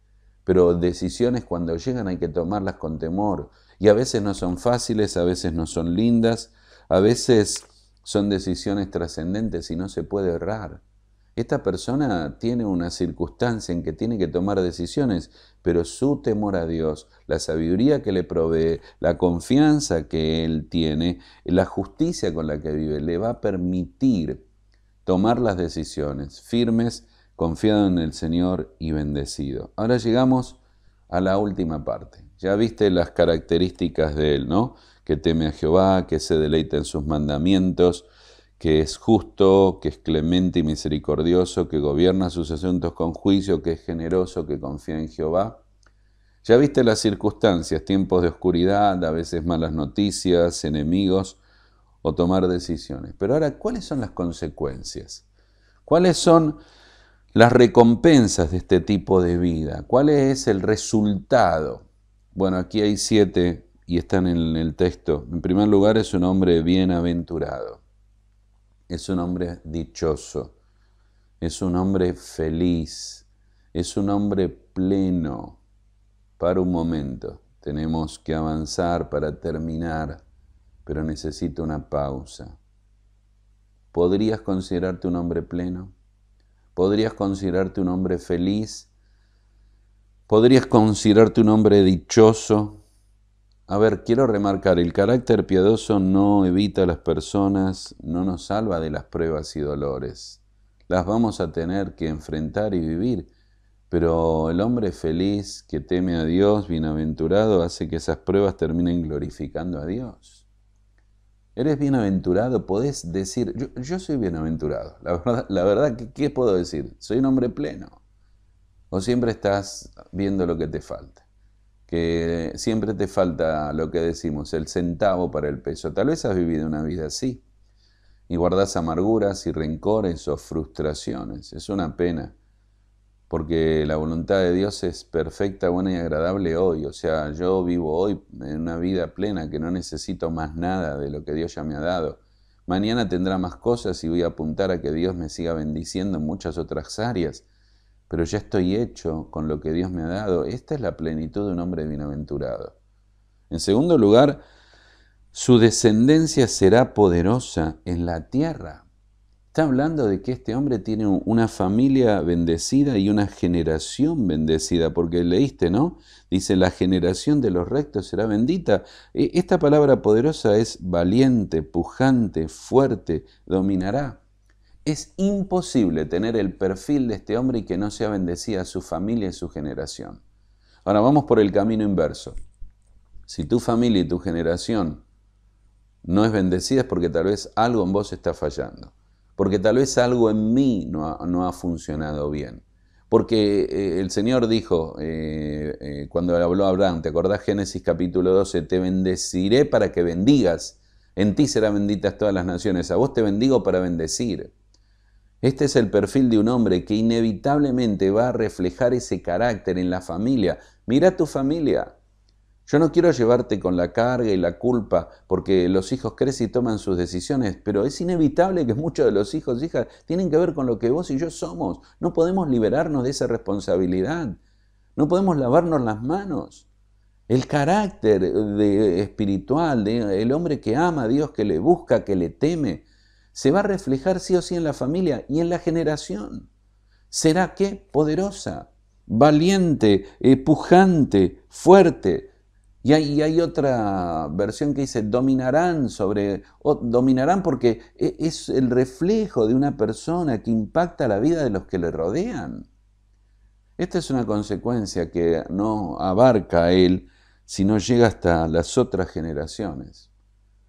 Pero decisiones cuando llegan hay que tomarlas con temor. Y a veces no son fáciles, a veces no son lindas, a veces son decisiones trascendentes y no se puede errar. Esta persona tiene una circunstancia en que tiene que tomar decisiones, pero su temor a Dios, la sabiduría que le provee, la confianza que él tiene, la justicia con la que vive, le va a permitir tomar las decisiones firmes, confiado en el Señor y bendecido. Ahora llegamos a la última parte. Ya viste las características de él, ¿no? Que teme a Jehová, que se deleita en sus mandamientos, que es justo, que es clemente y misericordioso, que gobierna sus asuntos con juicio, que es generoso, que confía en Jehová. Ya viste las circunstancias, tiempos de oscuridad, a veces malas noticias, enemigos o tomar decisiones. Pero ahora, ¿cuáles son las consecuencias? ¿Cuáles son las recompensas de este tipo de vida? ¿Cuál es el resultado? Bueno, aquí hay siete y están en el texto. En primer lugar, es un hombre bienaventurado es un hombre dichoso, es un hombre feliz, es un hombre pleno. Para un momento, tenemos que avanzar para terminar, pero necesito una pausa. ¿Podrías considerarte un hombre pleno? ¿Podrías considerarte un hombre feliz? ¿Podrías considerarte un hombre dichoso? A ver, quiero remarcar, el carácter piadoso no evita a las personas, no nos salva de las pruebas y dolores. Las vamos a tener que enfrentar y vivir, pero el hombre feliz que teme a Dios, bienaventurado, hace que esas pruebas terminen glorificando a Dios. Eres bienaventurado, podés decir, yo, soy bienaventurado. La verdad, la verdad ¿qué puedo decir? Soy un hombre pleno. O siempre estás viendo lo que te falta que siempre te falta lo que decimos, el centavo para el peso. Tal vez has vivido una vida así y guardas amarguras y rencores o frustraciones. Es una pena, porque la voluntad de Dios es perfecta, buena y agradable hoy. O sea, yo vivo hoy en una vida plena que no necesito más nada de lo que Dios ya me ha dado. Mañana tendrá más cosas y voy a apuntar a que Dios me siga bendiciendo en muchas otras áreas pero ya estoy hecho con lo que Dios me ha dado. Esta es la plenitud de un hombre bienaventurado. En segundo lugar, su descendencia será poderosa en la tierra. Está hablando de que este hombre tiene una familia bendecida y una generación bendecida, porque leíste, ¿no? Dice, la generación de los rectos será bendita. E, esta palabra poderosa es valiente, pujante, fuerte, dominará. Es imposible tener el perfil de este hombre y que no sea bendecida su familia y su generación. Ahora vamos por el camino inverso. Si tu familia y tu generación no es bendecida es porque tal vez algo en vos está fallando. Porque tal vez algo en mí no ha, funcionado bien. Porque eh, el Señor dijo, eh, eh, cuando habló a Abraham, ¿te acordás Génesis capítulo 12? Te bendeciré para que bendigas. En ti serán benditas todas las naciones. A vos te bendigo para bendecir. Este es el perfil de un hombre que inevitablemente va a reflejar ese carácter en la familia. Mira tu familia. Yo no quiero llevarte con la carga y la culpa porque los hijos crecen y toman sus decisiones, pero es inevitable que muchos de los hijos y hijas tienen que ver con lo que vos y yo somos. No podemos liberarnos de esa responsabilidad. No podemos lavarnos las manos. El carácter espiritual del hombre que ama a Dios, que le busca, que le teme, se va a reflejar sí o sí en la familia y en la generación. ¿Será qué? Poderosa, valiente, eh, pujante, fuerte. Y hay, otra versión que dice dominarán sobre, dominarán porque e, es el reflejo de una persona que impacta la vida de los que le rodean. Esta es una consecuencia que no abarca a él, sino llega hasta las otras generaciones.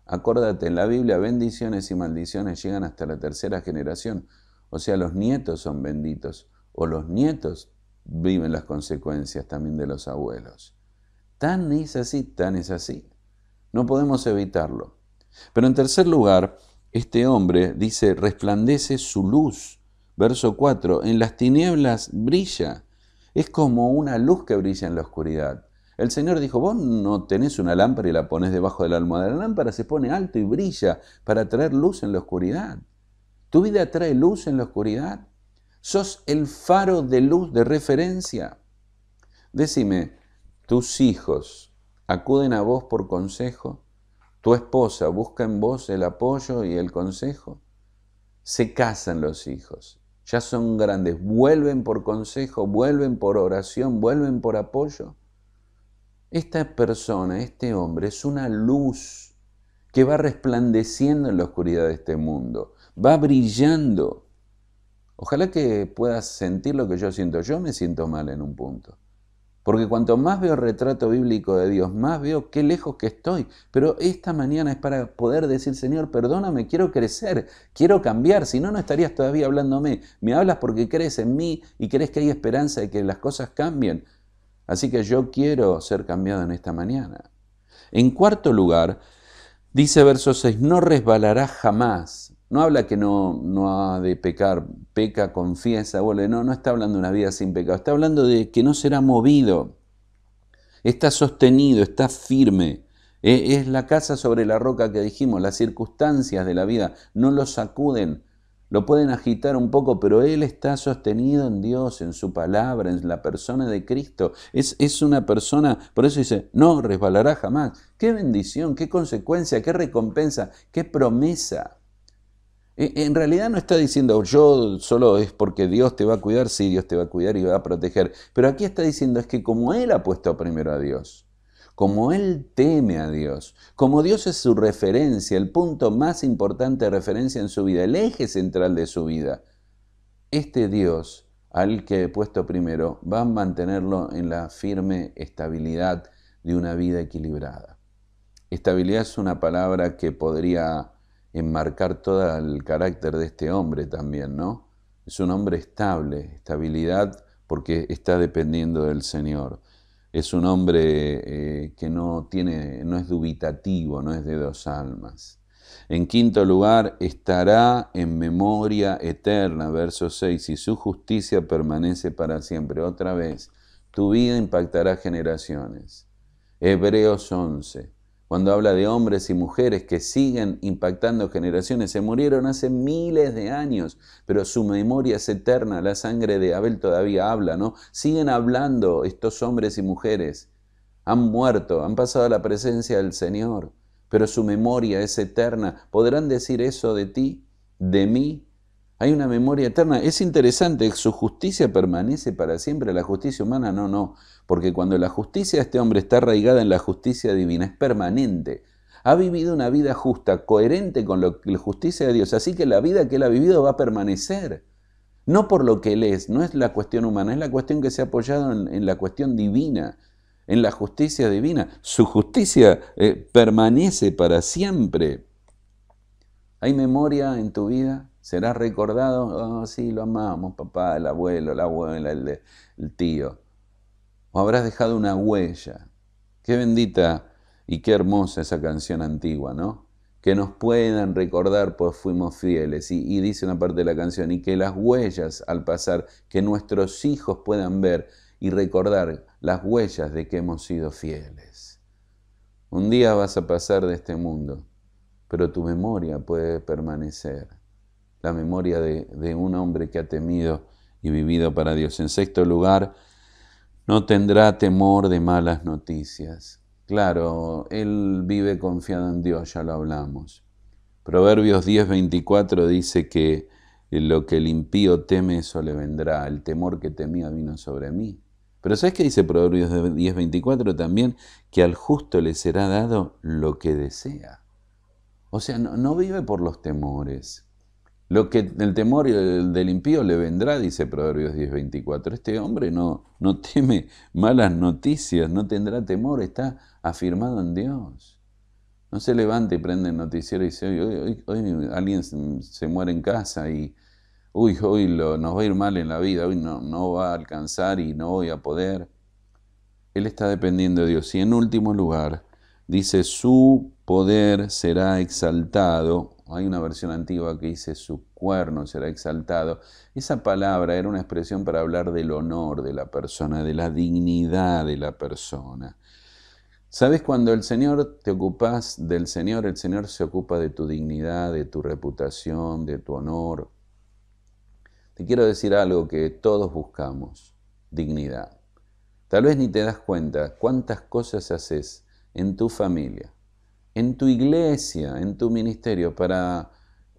Acuérdate, en la Biblia bendiciones y maldiciones llegan hasta la tercera generación. O sea, los nietos son benditos o los nietos viven las consecuencias también de los abuelos. Tan es así, tan es así. No podemos evitarlo. Pero en tercer lugar, este hombre dice, resplandece su luz. Verso 4, en las tinieblas brilla. Es como una luz que brilla en la oscuridad. El Señor dijo, vos no tenés una lámpara y la pones debajo de la. La lámpara se pone alto y brilla para traer luz en la oscuridad. ¿Tu vida trae luz en la oscuridad? ¿Sos el faro de luz de referencia? Decime, tus hijos acuden a vos por consejo, tu esposa busca en vos el apoyo y el consejo, se casan los hijos, ya son grandes, vuelven por consejo, vuelven por oración, vuelven por apoyo. Esta persona, este hombre, es una luz que va resplandeciendo en la oscuridad de este mundo, va brillando. Ojalá que puedas sentir lo que yo siento. Yo me siento mal en un punto. Porque cuanto más veo retrato bíblico de Dios, más veo qué lejos que estoy. Pero esta mañana es para poder decir, Señor, perdóname, quiero crecer, quiero cambiar. Si no, no estarías todavía hablándome. Me hablas porque crees en mí y crees que hay esperanza de que las cosas cambien. Así que yo quiero ser cambiado en esta mañana. En cuarto lugar, dice verso 6, no resbalará jamás. No habla que no, no ha de pecar, peca, confiesa. No, no está hablando de una vida sin pecado. Está hablando de que no será movido. Está sostenido, está firme. E, es la casa sobre la roca que dijimos. Las circunstancias de la vida no lo sacuden. Lo pueden agitar un poco, pero Él está sostenido en Dios, en su palabra, en la persona de Cristo. Es, es una persona, por eso dice, no resbalará jamás. Qué bendición, qué consecuencia, qué recompensa, qué promesa. En realidad no está diciendo yo solo es porque Dios te va a cuidar, sí, Dios te va a cuidar y va a proteger. Pero aquí está diciendo es que como Él ha puesto primero a Dios, como Él teme a Dios, como Dios es su referencia, el punto más importante de referencia en su vida, el eje central de su vida, este Dios al que he puesto primero va a mantenerlo en la firme estabilidad de una vida equilibrada. Estabilidad es una palabra que podría enmarcar todo el carácter de este hombre también, ¿no? Es un hombre estable, estabilidad porque está dependiendo del Señor. Es un hombre eh, que no tiene, no es dubitativo, no es de dos almas. En quinto lugar, estará en memoria eterna, verso 6, y su justicia permanece para siempre. Otra vez, tu vida impactará generaciones. Hebreos 11, cuando habla de hombres y mujeres que siguen impactando generaciones, se murieron hace miles de años, pero su memoria es eterna, la sangre de Abel todavía habla, ¿no? Siguen hablando estos hombres y mujeres, han muerto, han pasado a la presencia del Señor, pero su memoria es eterna. ¿Podrán decir eso de ti, de mí? Hay una memoria eterna. Es interesante, su justicia permanece para siempre, la justicia humana no, no, porque cuando la justicia de este hombre está arraigada en la justicia divina, es permanente. Ha vivido una vida justa, coherente con la justicia de Dios, así que la vida que él ha vivido va a permanecer. No por lo que él es, no es la cuestión humana, es la cuestión que se ha apoyado en, la cuestión divina, en la justicia divina. Su justicia eh, permanece para siempre. ¿Hay memoria en tu vida? Serás recordado, oh, sí, lo amamos, papá, el abuelo, la abuela, el, el tío. O habrás dejado una huella. Qué bendita y qué hermosa esa canción antigua, ¿no? Que nos puedan recordar, pues fuimos fieles. Y, y dice una parte de la canción, y que las huellas al pasar, que nuestros hijos puedan ver y recordar las huellas de que hemos sido fieles. Un día vas a pasar de este mundo, pero tu memoria puede permanecer la memoria de, un hombre que ha temido y vivido para Dios. En sexto lugar, no tendrá temor de malas noticias. Claro, él vive confiado en Dios, ya lo hablamos. Proverbios 10:24 dice que lo que el impío teme, eso le vendrá. El temor que temía vino sobre mí. Pero ¿sabes qué dice Proverbios 10:24 también? Que al justo le será dado lo que desea. O sea, no, no vive por los temores. Lo que el temor del impío le vendrá, dice Proverbios 10:24. Este hombre no, no [LAUGHS] teme malas noticias, no tendrá temor, está afirmado en Dios. No se levante y prende el noticiero y dice, hoy, hoy, alguien se muere en casa y, uy, hoy lo, nos va a ir mal en la vida, hoy no, no va a alcanzar y no voy a poder. Él está dependiendo de Dios. Y en último lugar, dice, su poder será exaltado hay una versión antigua que dice su cuerno será exaltado. Esa palabra era una expresión para hablar del honor de la persona, de la dignidad de la persona. ¿Sabes? Cuando el Señor te ocupas del Señor, el Señor se ocupa de tu dignidad, de tu reputación, de tu honor. Te quiero decir algo que todos buscamos, dignidad. Tal vez ni te das cuenta cuántas cosas haces en tu familia, en tu iglesia, en tu ministerio, para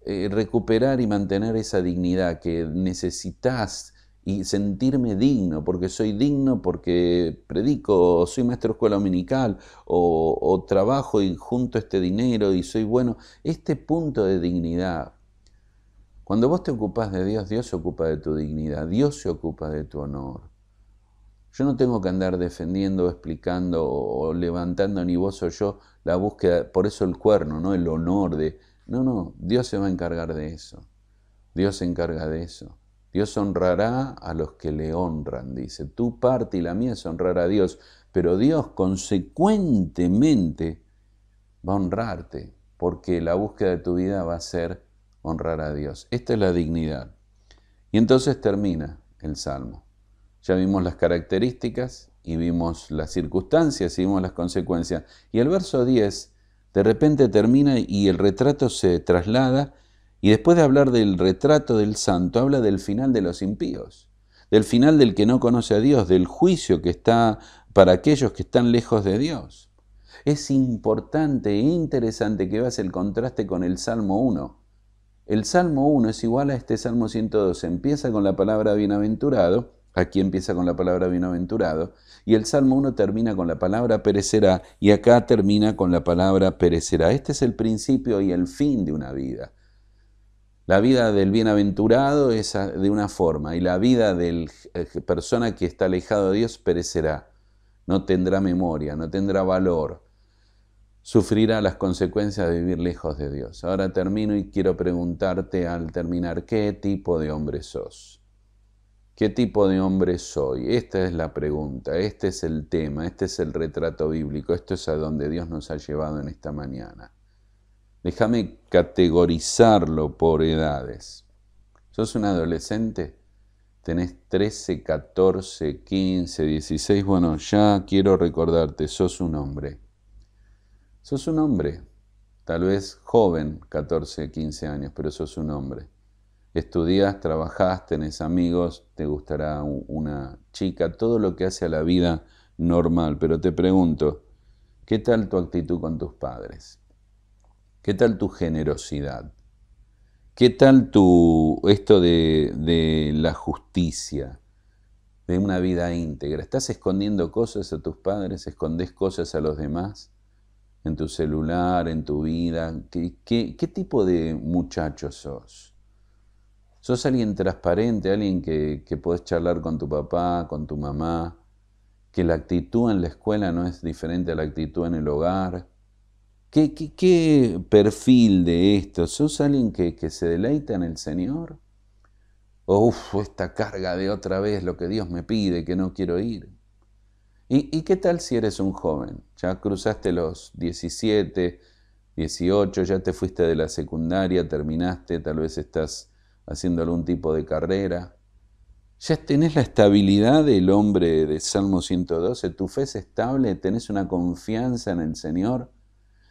eh, recuperar y mantener esa dignidad que necesitas y sentirme digno, porque soy digno, porque predico, o soy maestro de escuela dominical, o, o trabajo y junto este dinero y soy bueno. Este punto de dignidad, cuando vos te ocupas de Dios, Dios se ocupa de tu dignidad, Dios se ocupa de tu honor. Yo no tengo que andar defendiendo, explicando o levantando ni vos o yo la búsqueda, por eso el cuerno, ¿no? El honor de... No, no, Dios se va a encargar de eso. Dios se encarga de eso. Dios honrará a los que le honran, dice. Tu parte y la mía es honrar a Dios, pero Dios consecuentemente va a honrarte, porque la búsqueda de tu vida va a ser honrar a Dios. Esta es la dignidad. Y entonces termina el Salmo. Ya vimos las características y vimos las circunstancias y vimos las consecuencias. Y el verso 10 de repente termina y el retrato se traslada y después de hablar del retrato del santo, habla del final de los impíos, del final del que no conoce a Dios, del juicio que está para aquellos que están lejos de Dios. Es importante e interesante que veas el contraste con el Salmo 1. El Salmo 1 es igual a este Salmo 102. Empieza con la palabra bienaventurado Aquí empieza con la palabra bienaventurado y el Salmo 1 termina con la palabra perecerá y acá termina con la palabra perecerá. Este es el principio y el fin de una vida. La vida del bienaventurado es de una forma y la vida de la eh, persona que está alejado de Dios perecerá. No tendrá memoria, no tendrá valor, sufrirá las consecuencias de vivir lejos de Dios. Ahora termino y quiero preguntarte al terminar, ¿qué tipo de hombre sos? ¿Qué tipo de hombre soy? Esta es la pregunta, este es el tema, este es el retrato bíblico, esto es a donde Dios nos ha llevado en esta mañana. Déjame categorizarlo por edades. ¿Sos un adolescente? Tenés 13, 14, 15, 16. Bueno, ya quiero recordarte, sos un hombre. Sos un hombre, tal vez joven, 14, 15 años, pero sos un hombre estudias, trabajás, tenés amigos, te gustará una chica, todo lo que hace a la vida normal. Pero te pregunto, ¿qué tal tu actitud con tus padres? ¿Qué tal tu generosidad? ¿Qué tal tu esto de, la justicia? de una vida íntegra. ¿Estás escondiendo cosas a tus padres? ¿Escondes cosas a los demás? ¿En tu celular, en tu vida? ¿Qué, qué, qué tipo de muchacho sos? ¿Sos alguien transparente, alguien que, que podés charlar con tu papá, con tu mamá? ¿Que la actitud en la escuela no es diferente a la actitud en el hogar? ¿Qué, qué, perfil de esto? ¿Sos alguien que, se deleita en el Señor? ¿O uff, esta carga de otra vez lo que Dios me pide, que no quiero ir? ¿Y, ¿Y qué tal si eres un joven? Ya cruzaste los 17, 18, ya te fuiste de la secundaria, terminaste, tal vez estás haciendo algún tipo de carrera. Ya tenés la estabilidad del hombre de Salmo 112, tu fe es estable, tenés una confianza en el Señor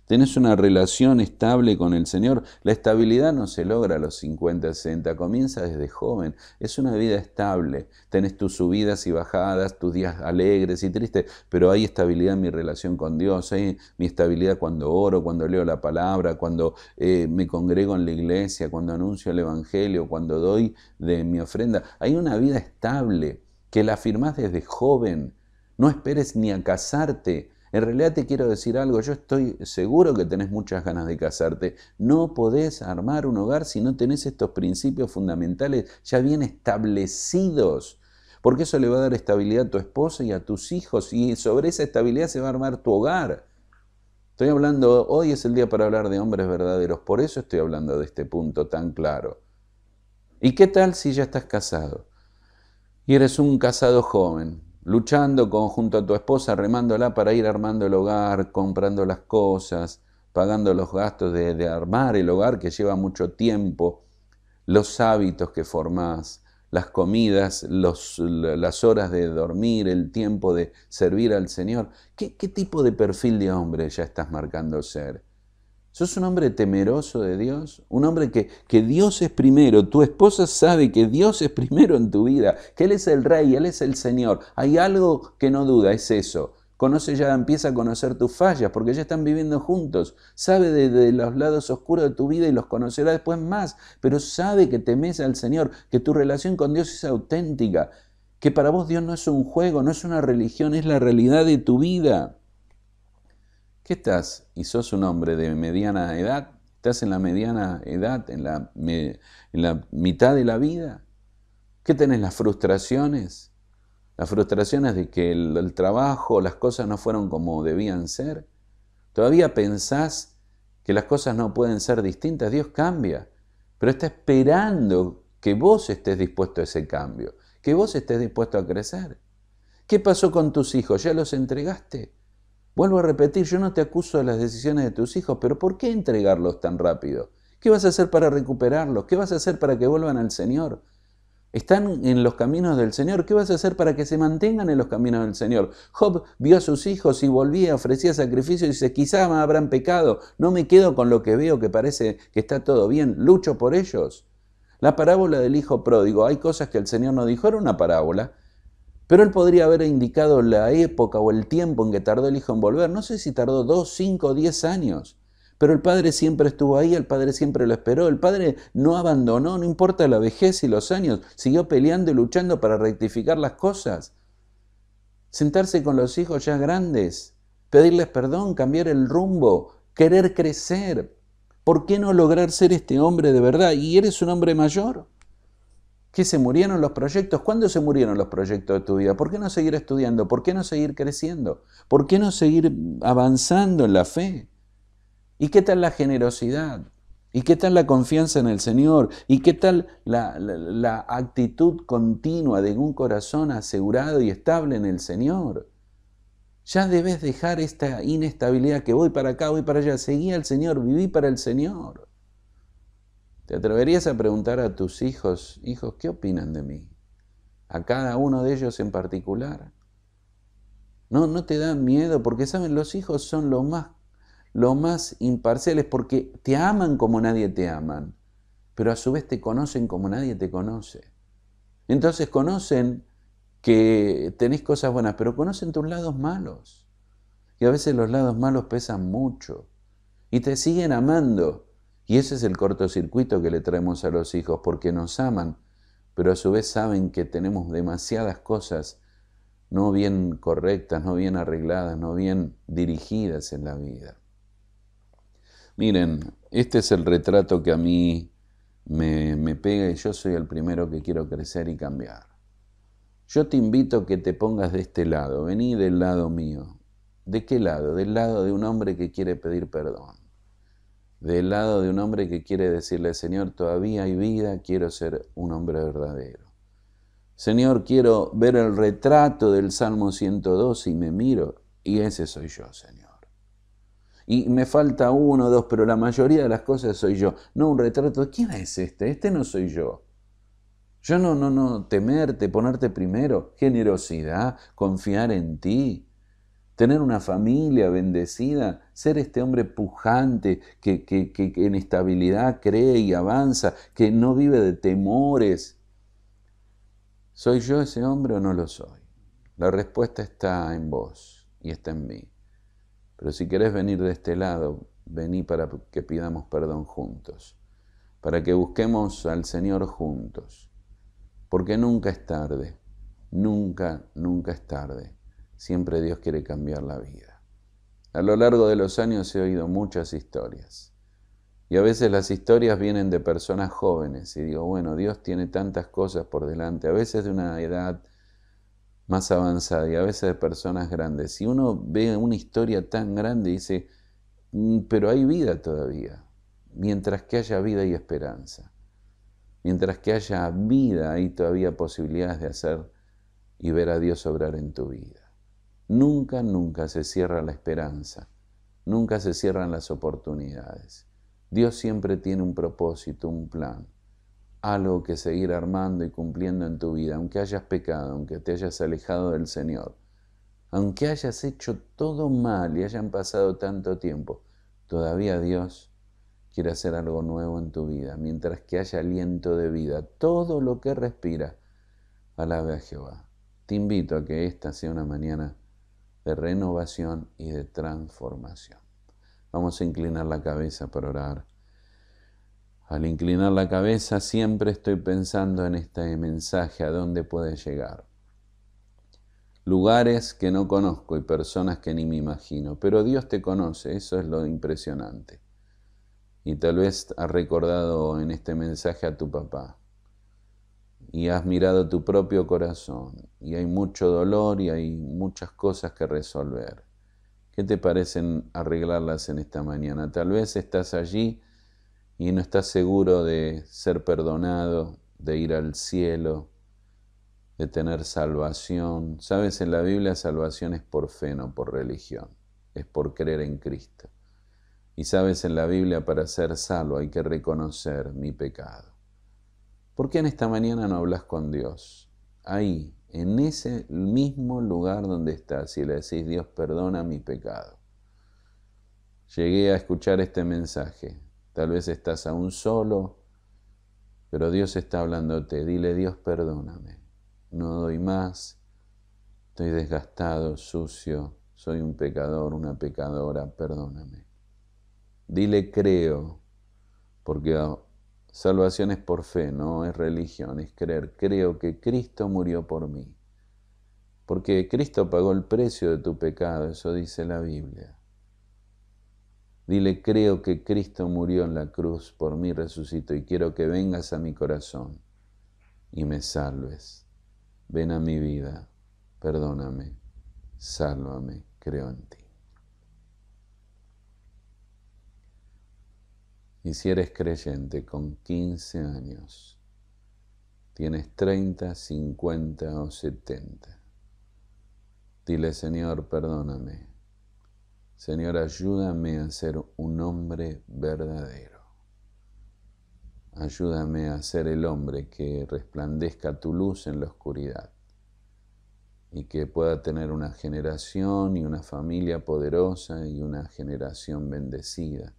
tenés una relación estable con el Señor. La estabilidad no se logra a los 50, 60, comienza desde joven. Es una vida estable. Tenés tus subidas y bajadas, tus días alegres y tristes, pero hay estabilidad en mi relación con Dios, hay mi estabilidad cuando oro, cuando leo la palabra, cuando eh, me congrego en la iglesia, cuando anuncio el Evangelio, cuando doy de mi ofrenda. Hay una vida estable que la afirmás desde joven. No esperes ni a casarte. En realidad te quiero decir algo, yo estoy seguro que tenés muchas ganas de casarte. No podés armar un hogar si no tenés estos principios fundamentales ya bien establecidos. Porque eso le va a dar estabilidad a tu esposa y a tus hijos y sobre esa estabilidad se va a armar tu hogar. Estoy hablando, hoy es el día para hablar de hombres verdaderos, por eso estoy hablando de este punto tan claro. ¿Y qué tal si ya estás casado? Y eres un casado joven, luchando junto a tu esposa, remándola para ir armando el hogar, comprando las cosas, pagando los gastos de, armar el hogar que lleva mucho tiempo, los hábitos que formás, las comidas, las horas de dormir, el tiempo de servir al Señor. ¿Qué, ¿Qué, tipo de perfil de hombre ya estás marcando ser? ¿Sos un hombre temeroso de Dios? Un hombre que, que Dios es primero. Tu esposa sabe que Dios es primero en tu vida, que Él es el Rey, Él es el Señor. Hay algo que no duda, es eso. Conoce ya, empieza a conocer tus fallas, porque ya están viviendo juntos. Sabe de, los lados oscuros de tu vida y los conocerá después más. Pero sabe que temes al Señor, que tu relación con Dios es auténtica, que para vos Dios no es un juego, no es una religión, es la realidad de tu vida. ¿Qué estás? ¿Y sos un hombre de mediana edad? ¿Estás en la mediana edad, en la, mitad de la vida? ¿Qué tenés las frustraciones? Las frustraciones de que el, trabajo, las cosas no fueron como debían ser. Todavía pensás que las cosas no pueden ser distintas. Dios cambia, pero está esperando que vos estés dispuesto a ese cambio, que vos estés dispuesto a crecer. ¿Qué pasó con tus hijos? ¿Ya los entregaste? Vuelvo a repetir, yo no te acuso de las decisiones de tus hijos, pero ¿por qué entregarlos tan rápido? ¿Qué vas a hacer para recuperarlos? ¿Qué vas a hacer para que vuelvan al Señor? Están en los caminos del Señor. ¿Qué vas a hacer para que se mantengan en los caminos del Señor? Job vio a sus hijos y volvía, ofrecía sacrificio y dice, quizá me habrán pecado. No me quedo con lo que veo que parece que está todo bien. Lucho por ellos. La parábola del hijo pródigo, hay cosas que el Señor no dijo, era una parábola. Pero él podría haber indicado la época o el tiempo en que tardó el hijo en volver. No sé si tardó dos, cinco, diez años. Pero el Padre siempre estuvo ahí, el Padre siempre lo esperó, el Padre no abandonó, no importa la vejez y los años, siguió peleando y luchando para rectificar las cosas. Sentarse con los hijos ya grandes, pedirles perdón, cambiar el rumbo, querer crecer. ¿Por qué no lograr ser este hombre de verdad? ¿Y eres un hombre mayor? ¿Qué se murieron los proyectos? ¿Cuándo se murieron los proyectos de tu vida? ¿Por qué no seguir estudiando? ¿Por qué no seguir creciendo? ¿Por qué no seguir avanzando en la fe? ¿Y qué tal la generosidad? ¿Y qué tal la confianza en el Señor? ¿Y qué tal la, actitud continua de un corazón asegurado y estable en el Señor? Ya debes dejar esta inestabilidad que voy para acá, voy para allá. Seguí al Señor, viví para el Señor. ¿Te atreverías a preguntar a tus hijos, hijos, ¿qué opinan de mí? A cada uno de ellos en particular. No, no te da miedo porque saben, los hijos son lo más lo más imparciales porque te aman como nadie te aman, pero a su vez te conocen como nadie te conoce. Entonces conocen que tenés cosas buenas, pero conocen tus lados malos. Y a veces los lados malos pesan mucho. Y te siguen amando. Y ese es el cortocircuito que le traemos a los hijos, porque nos aman, pero a su vez saben que tenemos demasiadas cosas no bien correctas, no bien arregladas, no bien dirigidas en la vida. Miren, este es el retrato que a mí me, pega y yo soy el primero que quiero crecer y cambiar. Yo te invito a que te pongas de este lado, vení del lado mío. ¿De qué lado? Del lado de un hombre que quiere pedir perdón. Del lado de un hombre que quiere decirle, Señor, todavía hay vida, quiero ser un hombre verdadero. Señor, quiero ver el retrato del Salmo 102 y me miro y ese soy yo, Señor y me falta uno o dos, pero la mayoría de las cosas soy yo. No un retrato, ¿quién es este? Este no soy yo. Yo no, no, no, temerte, ponerte primero, generosidad, confiar en ti, tener una familia bendecida, ser este hombre pujante que, que, en estabilidad cree y avanza, que no vive de temores. ¿Soy yo ese hombre o no lo soy? La respuesta está en vos y está en mí. Pero si querés venir de este lado, vení para que pidamos perdón juntos, para que busquemos al Señor juntos, porque nunca es tarde. Nunca, nunca es tarde. Siempre Dios quiere cambiar la vida. A lo largo de los años he oído muchas historias. Y a veces las historias vienen de personas jóvenes y digo, bueno, Dios tiene tantas cosas por delante, a veces de una edad más avanzada y a veces de personas grandes. Si uno ve una historia tan grande y dice, mm, pero hay vida todavía, mientras que haya vida y esperanza. Mientras que haya vida hay todavía posibilidades de hacer y ver a Dios obrar en tu vida. Nunca, nunca se cierra la esperanza, nunca se cierran las oportunidades. Dios siempre tiene un propósito, un plan algo que seguir armando y cumpliendo en tu vida, aunque hayas pecado, aunque te hayas alejado del Señor, aunque hayas hecho todo mal y hayan pasado tanto tiempo, todavía Dios quiere hacer algo nuevo en tu vida, mientras que haya aliento de vida, todo lo que respira, alabe a Jehová. Te invito a que esta sea una mañana de renovación y de transformación. Vamos a inclinar la cabeza para orar. Al inclinar la cabeza siempre estoy pensando en este mensaje, a dónde puede llegar. Lugares que no conozco y personas que ni me imagino, pero Dios te conoce, eso es lo impresionante. Y tal vez has recordado en este mensaje a tu papá y has mirado tu propio corazón y hay mucho dolor y hay muchas cosas que resolver. ¿Qué te parecen arreglarlas en esta mañana? Tal vez estás allí y no estás seguro de ser perdonado, de ir al cielo, de tener salvación. Sabes, en la Biblia salvación es por fe, no por religión, es por creer en Cristo. Y sabes, en la Biblia para ser salvo hay que reconocer mi pecado. ¿Por qué en esta mañana no hablas con Dios? Ahí, en ese mismo lugar donde estás y le decís, Dios, perdona mi pecado. Llegué a escuchar este mensaje, Tal vez estás aún solo, pero Dios está hablándote. Dile, Dios, perdóname. No doy más. Estoy desgastado, sucio. Soy un pecador, una pecadora. Perdóname. Dile, creo, porque salvación es por fe, no es religión, es creer. Creo que Cristo murió por mí. Porque Cristo pagó el precio de tu pecado, eso dice la Biblia. Dile, creo que Cristo murió en la cruz, por mí resucito y quiero que vengas a mi corazón y me salves. Ven a mi vida, perdóname, sálvame, creo en ti. Y si eres creyente con 15 años, tienes 30, 50 o 70, dile Señor, perdóname Señor, ayúdame a ser un hombre verdadero. Ayúdame a ser el hombre que resplandezca tu luz en la oscuridad y que pueda tener una generación y una familia poderosa y una generación bendecida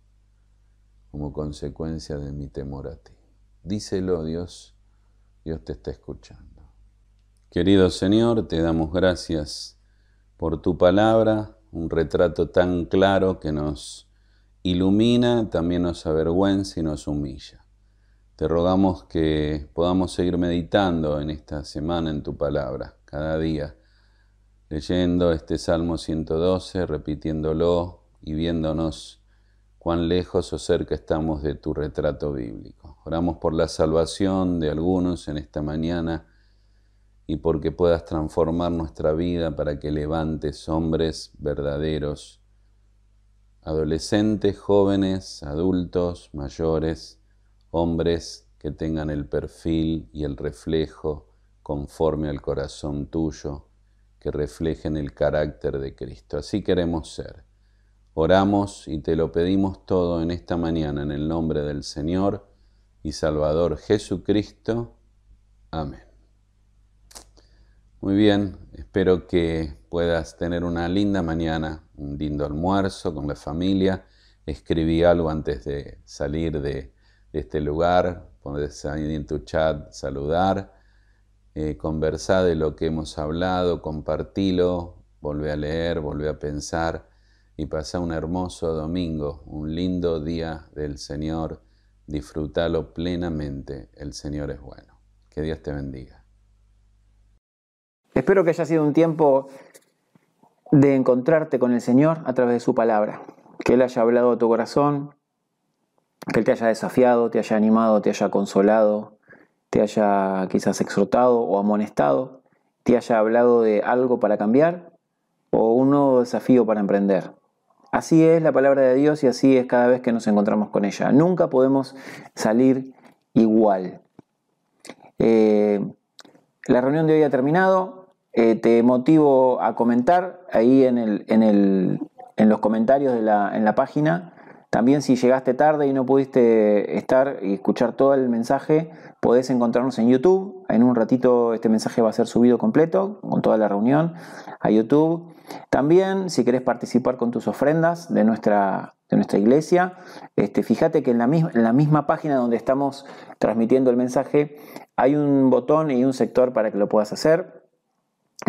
como consecuencia de mi temor a ti. Díselo, Dios, Dios te está escuchando. Querido Señor, te damos gracias por tu palabra un retrato tan claro que nos ilumina, también nos avergüenza y nos humilla. Te rogamos que podamos seguir meditando en esta semana en tu palabra, cada día, leyendo este Salmo 112, repitiéndolo y viéndonos cuán lejos o cerca estamos de tu retrato bíblico. Oramos por la salvación de algunos en esta mañana y porque puedas transformar nuestra vida para que levantes hombres verdaderos, adolescentes, jóvenes, adultos, mayores, hombres que tengan el perfil y el reflejo conforme al corazón tuyo, que reflejen el carácter de Cristo. Así queremos ser. Oramos y te lo pedimos todo en esta mañana en el nombre del Señor y Salvador Jesucristo. Amén. Muy bien, espero que puedas tener una linda mañana, un lindo almuerzo con la familia. Escribí algo antes de salir de, este lugar, podés ahí en tu chat saludar, eh, conversar de lo que hemos hablado, compartilo, volvé a leer, volvé a pensar y pasa un hermoso domingo, un lindo día del Señor. Disfrútalo plenamente, el Señor es bueno. Que Dios te bendiga. Espero que haya sido un tiempo de encontrarte con el Señor a través de su palabra, que Él haya hablado a tu corazón, que Él te haya desafiado, te haya animado, te haya consolado, te haya quizás exhortado o amonestado, te haya hablado de algo para cambiar o un nuevo desafío para emprender. Así es la palabra de Dios y así es cada vez que nos encontramos con ella. Nunca podemos salir igual. Eh, la reunión de hoy ha terminado. Eh, te motivo a comentar ahí en, el, en, el, en los comentarios de la, en la página también si llegaste tarde y no pudiste estar y escuchar todo el mensaje, podés encontrarnos en YouTube. En un ratito este mensaje va a ser subido completo con toda la reunión a YouTube. También si querés participar con tus ofrendas de nuestra, de nuestra iglesia, este, fíjate que en la, misma, en la misma página donde estamos transmitiendo el mensaje hay un botón y un sector para que lo puedas hacer.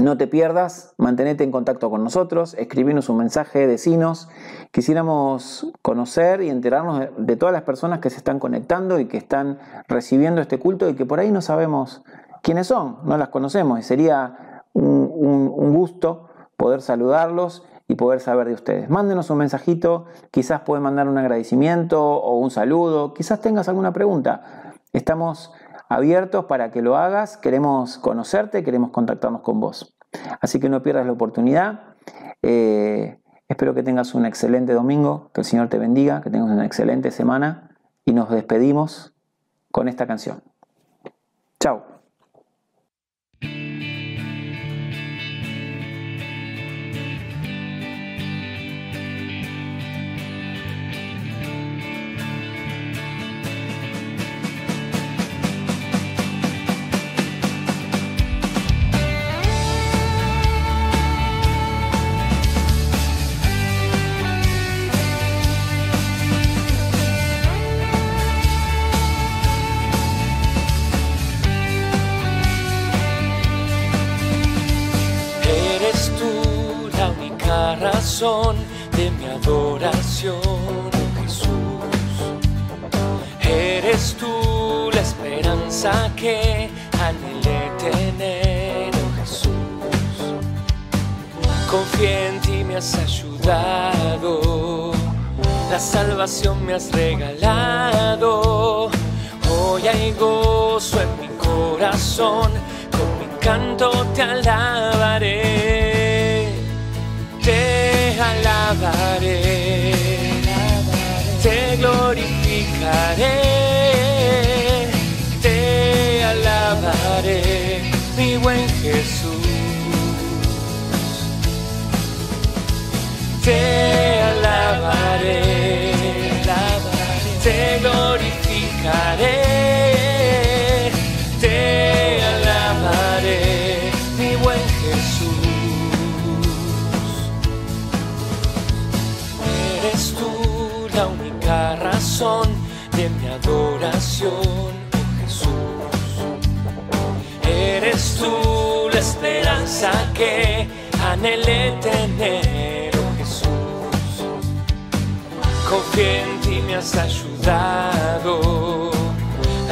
No te pierdas, mantenete en contacto con nosotros, escribinos un mensaje, decinos. Quisiéramos conocer y enterarnos de todas las personas que se están conectando y que están recibiendo este culto y que por ahí no sabemos quiénes son, no las conocemos. Y sería un, un gusto poder saludarlos y poder saber de ustedes. Mándenos un mensajito, quizás pueden mandar un agradecimiento o un saludo, quizás tengas alguna pregunta. Estamos abiertos para que lo hagas, queremos conocerte, queremos contactarnos con vos. Así que no pierdas la oportunidad. Eh, espero que tengas un excelente domingo, que el Señor te bendiga, que tengas una excelente semana y nos despedimos con esta canción. Chao. Me has regalado. Hoy hay gozo en mi corazón, con mi canto te alabaré te alabaré, te glorificaré, glorificaré. de mi adoración, oh Jesús. Eres tú la esperanza que anhelé tener, oh Jesús. Confía en ti, me has ayudado, la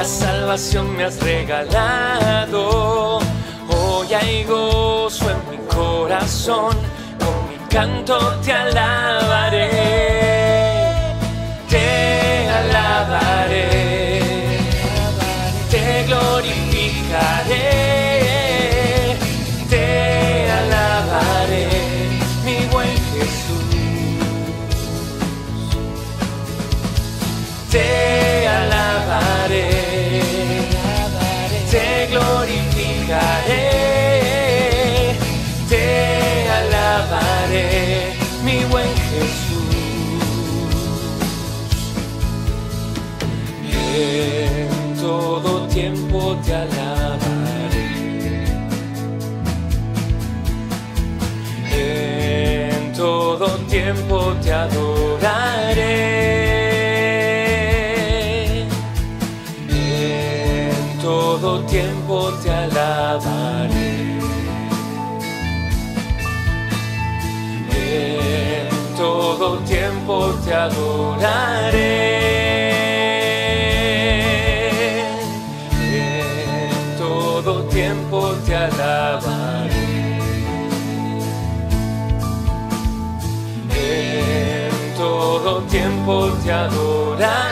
salvación me has regalado. Hoy hay gozo en mi corazón, con mi canto te alabaré tiempo te adoraré. En todo tiempo te alabaré. En todo tiempo te adoraré. Tiempo te adoraré.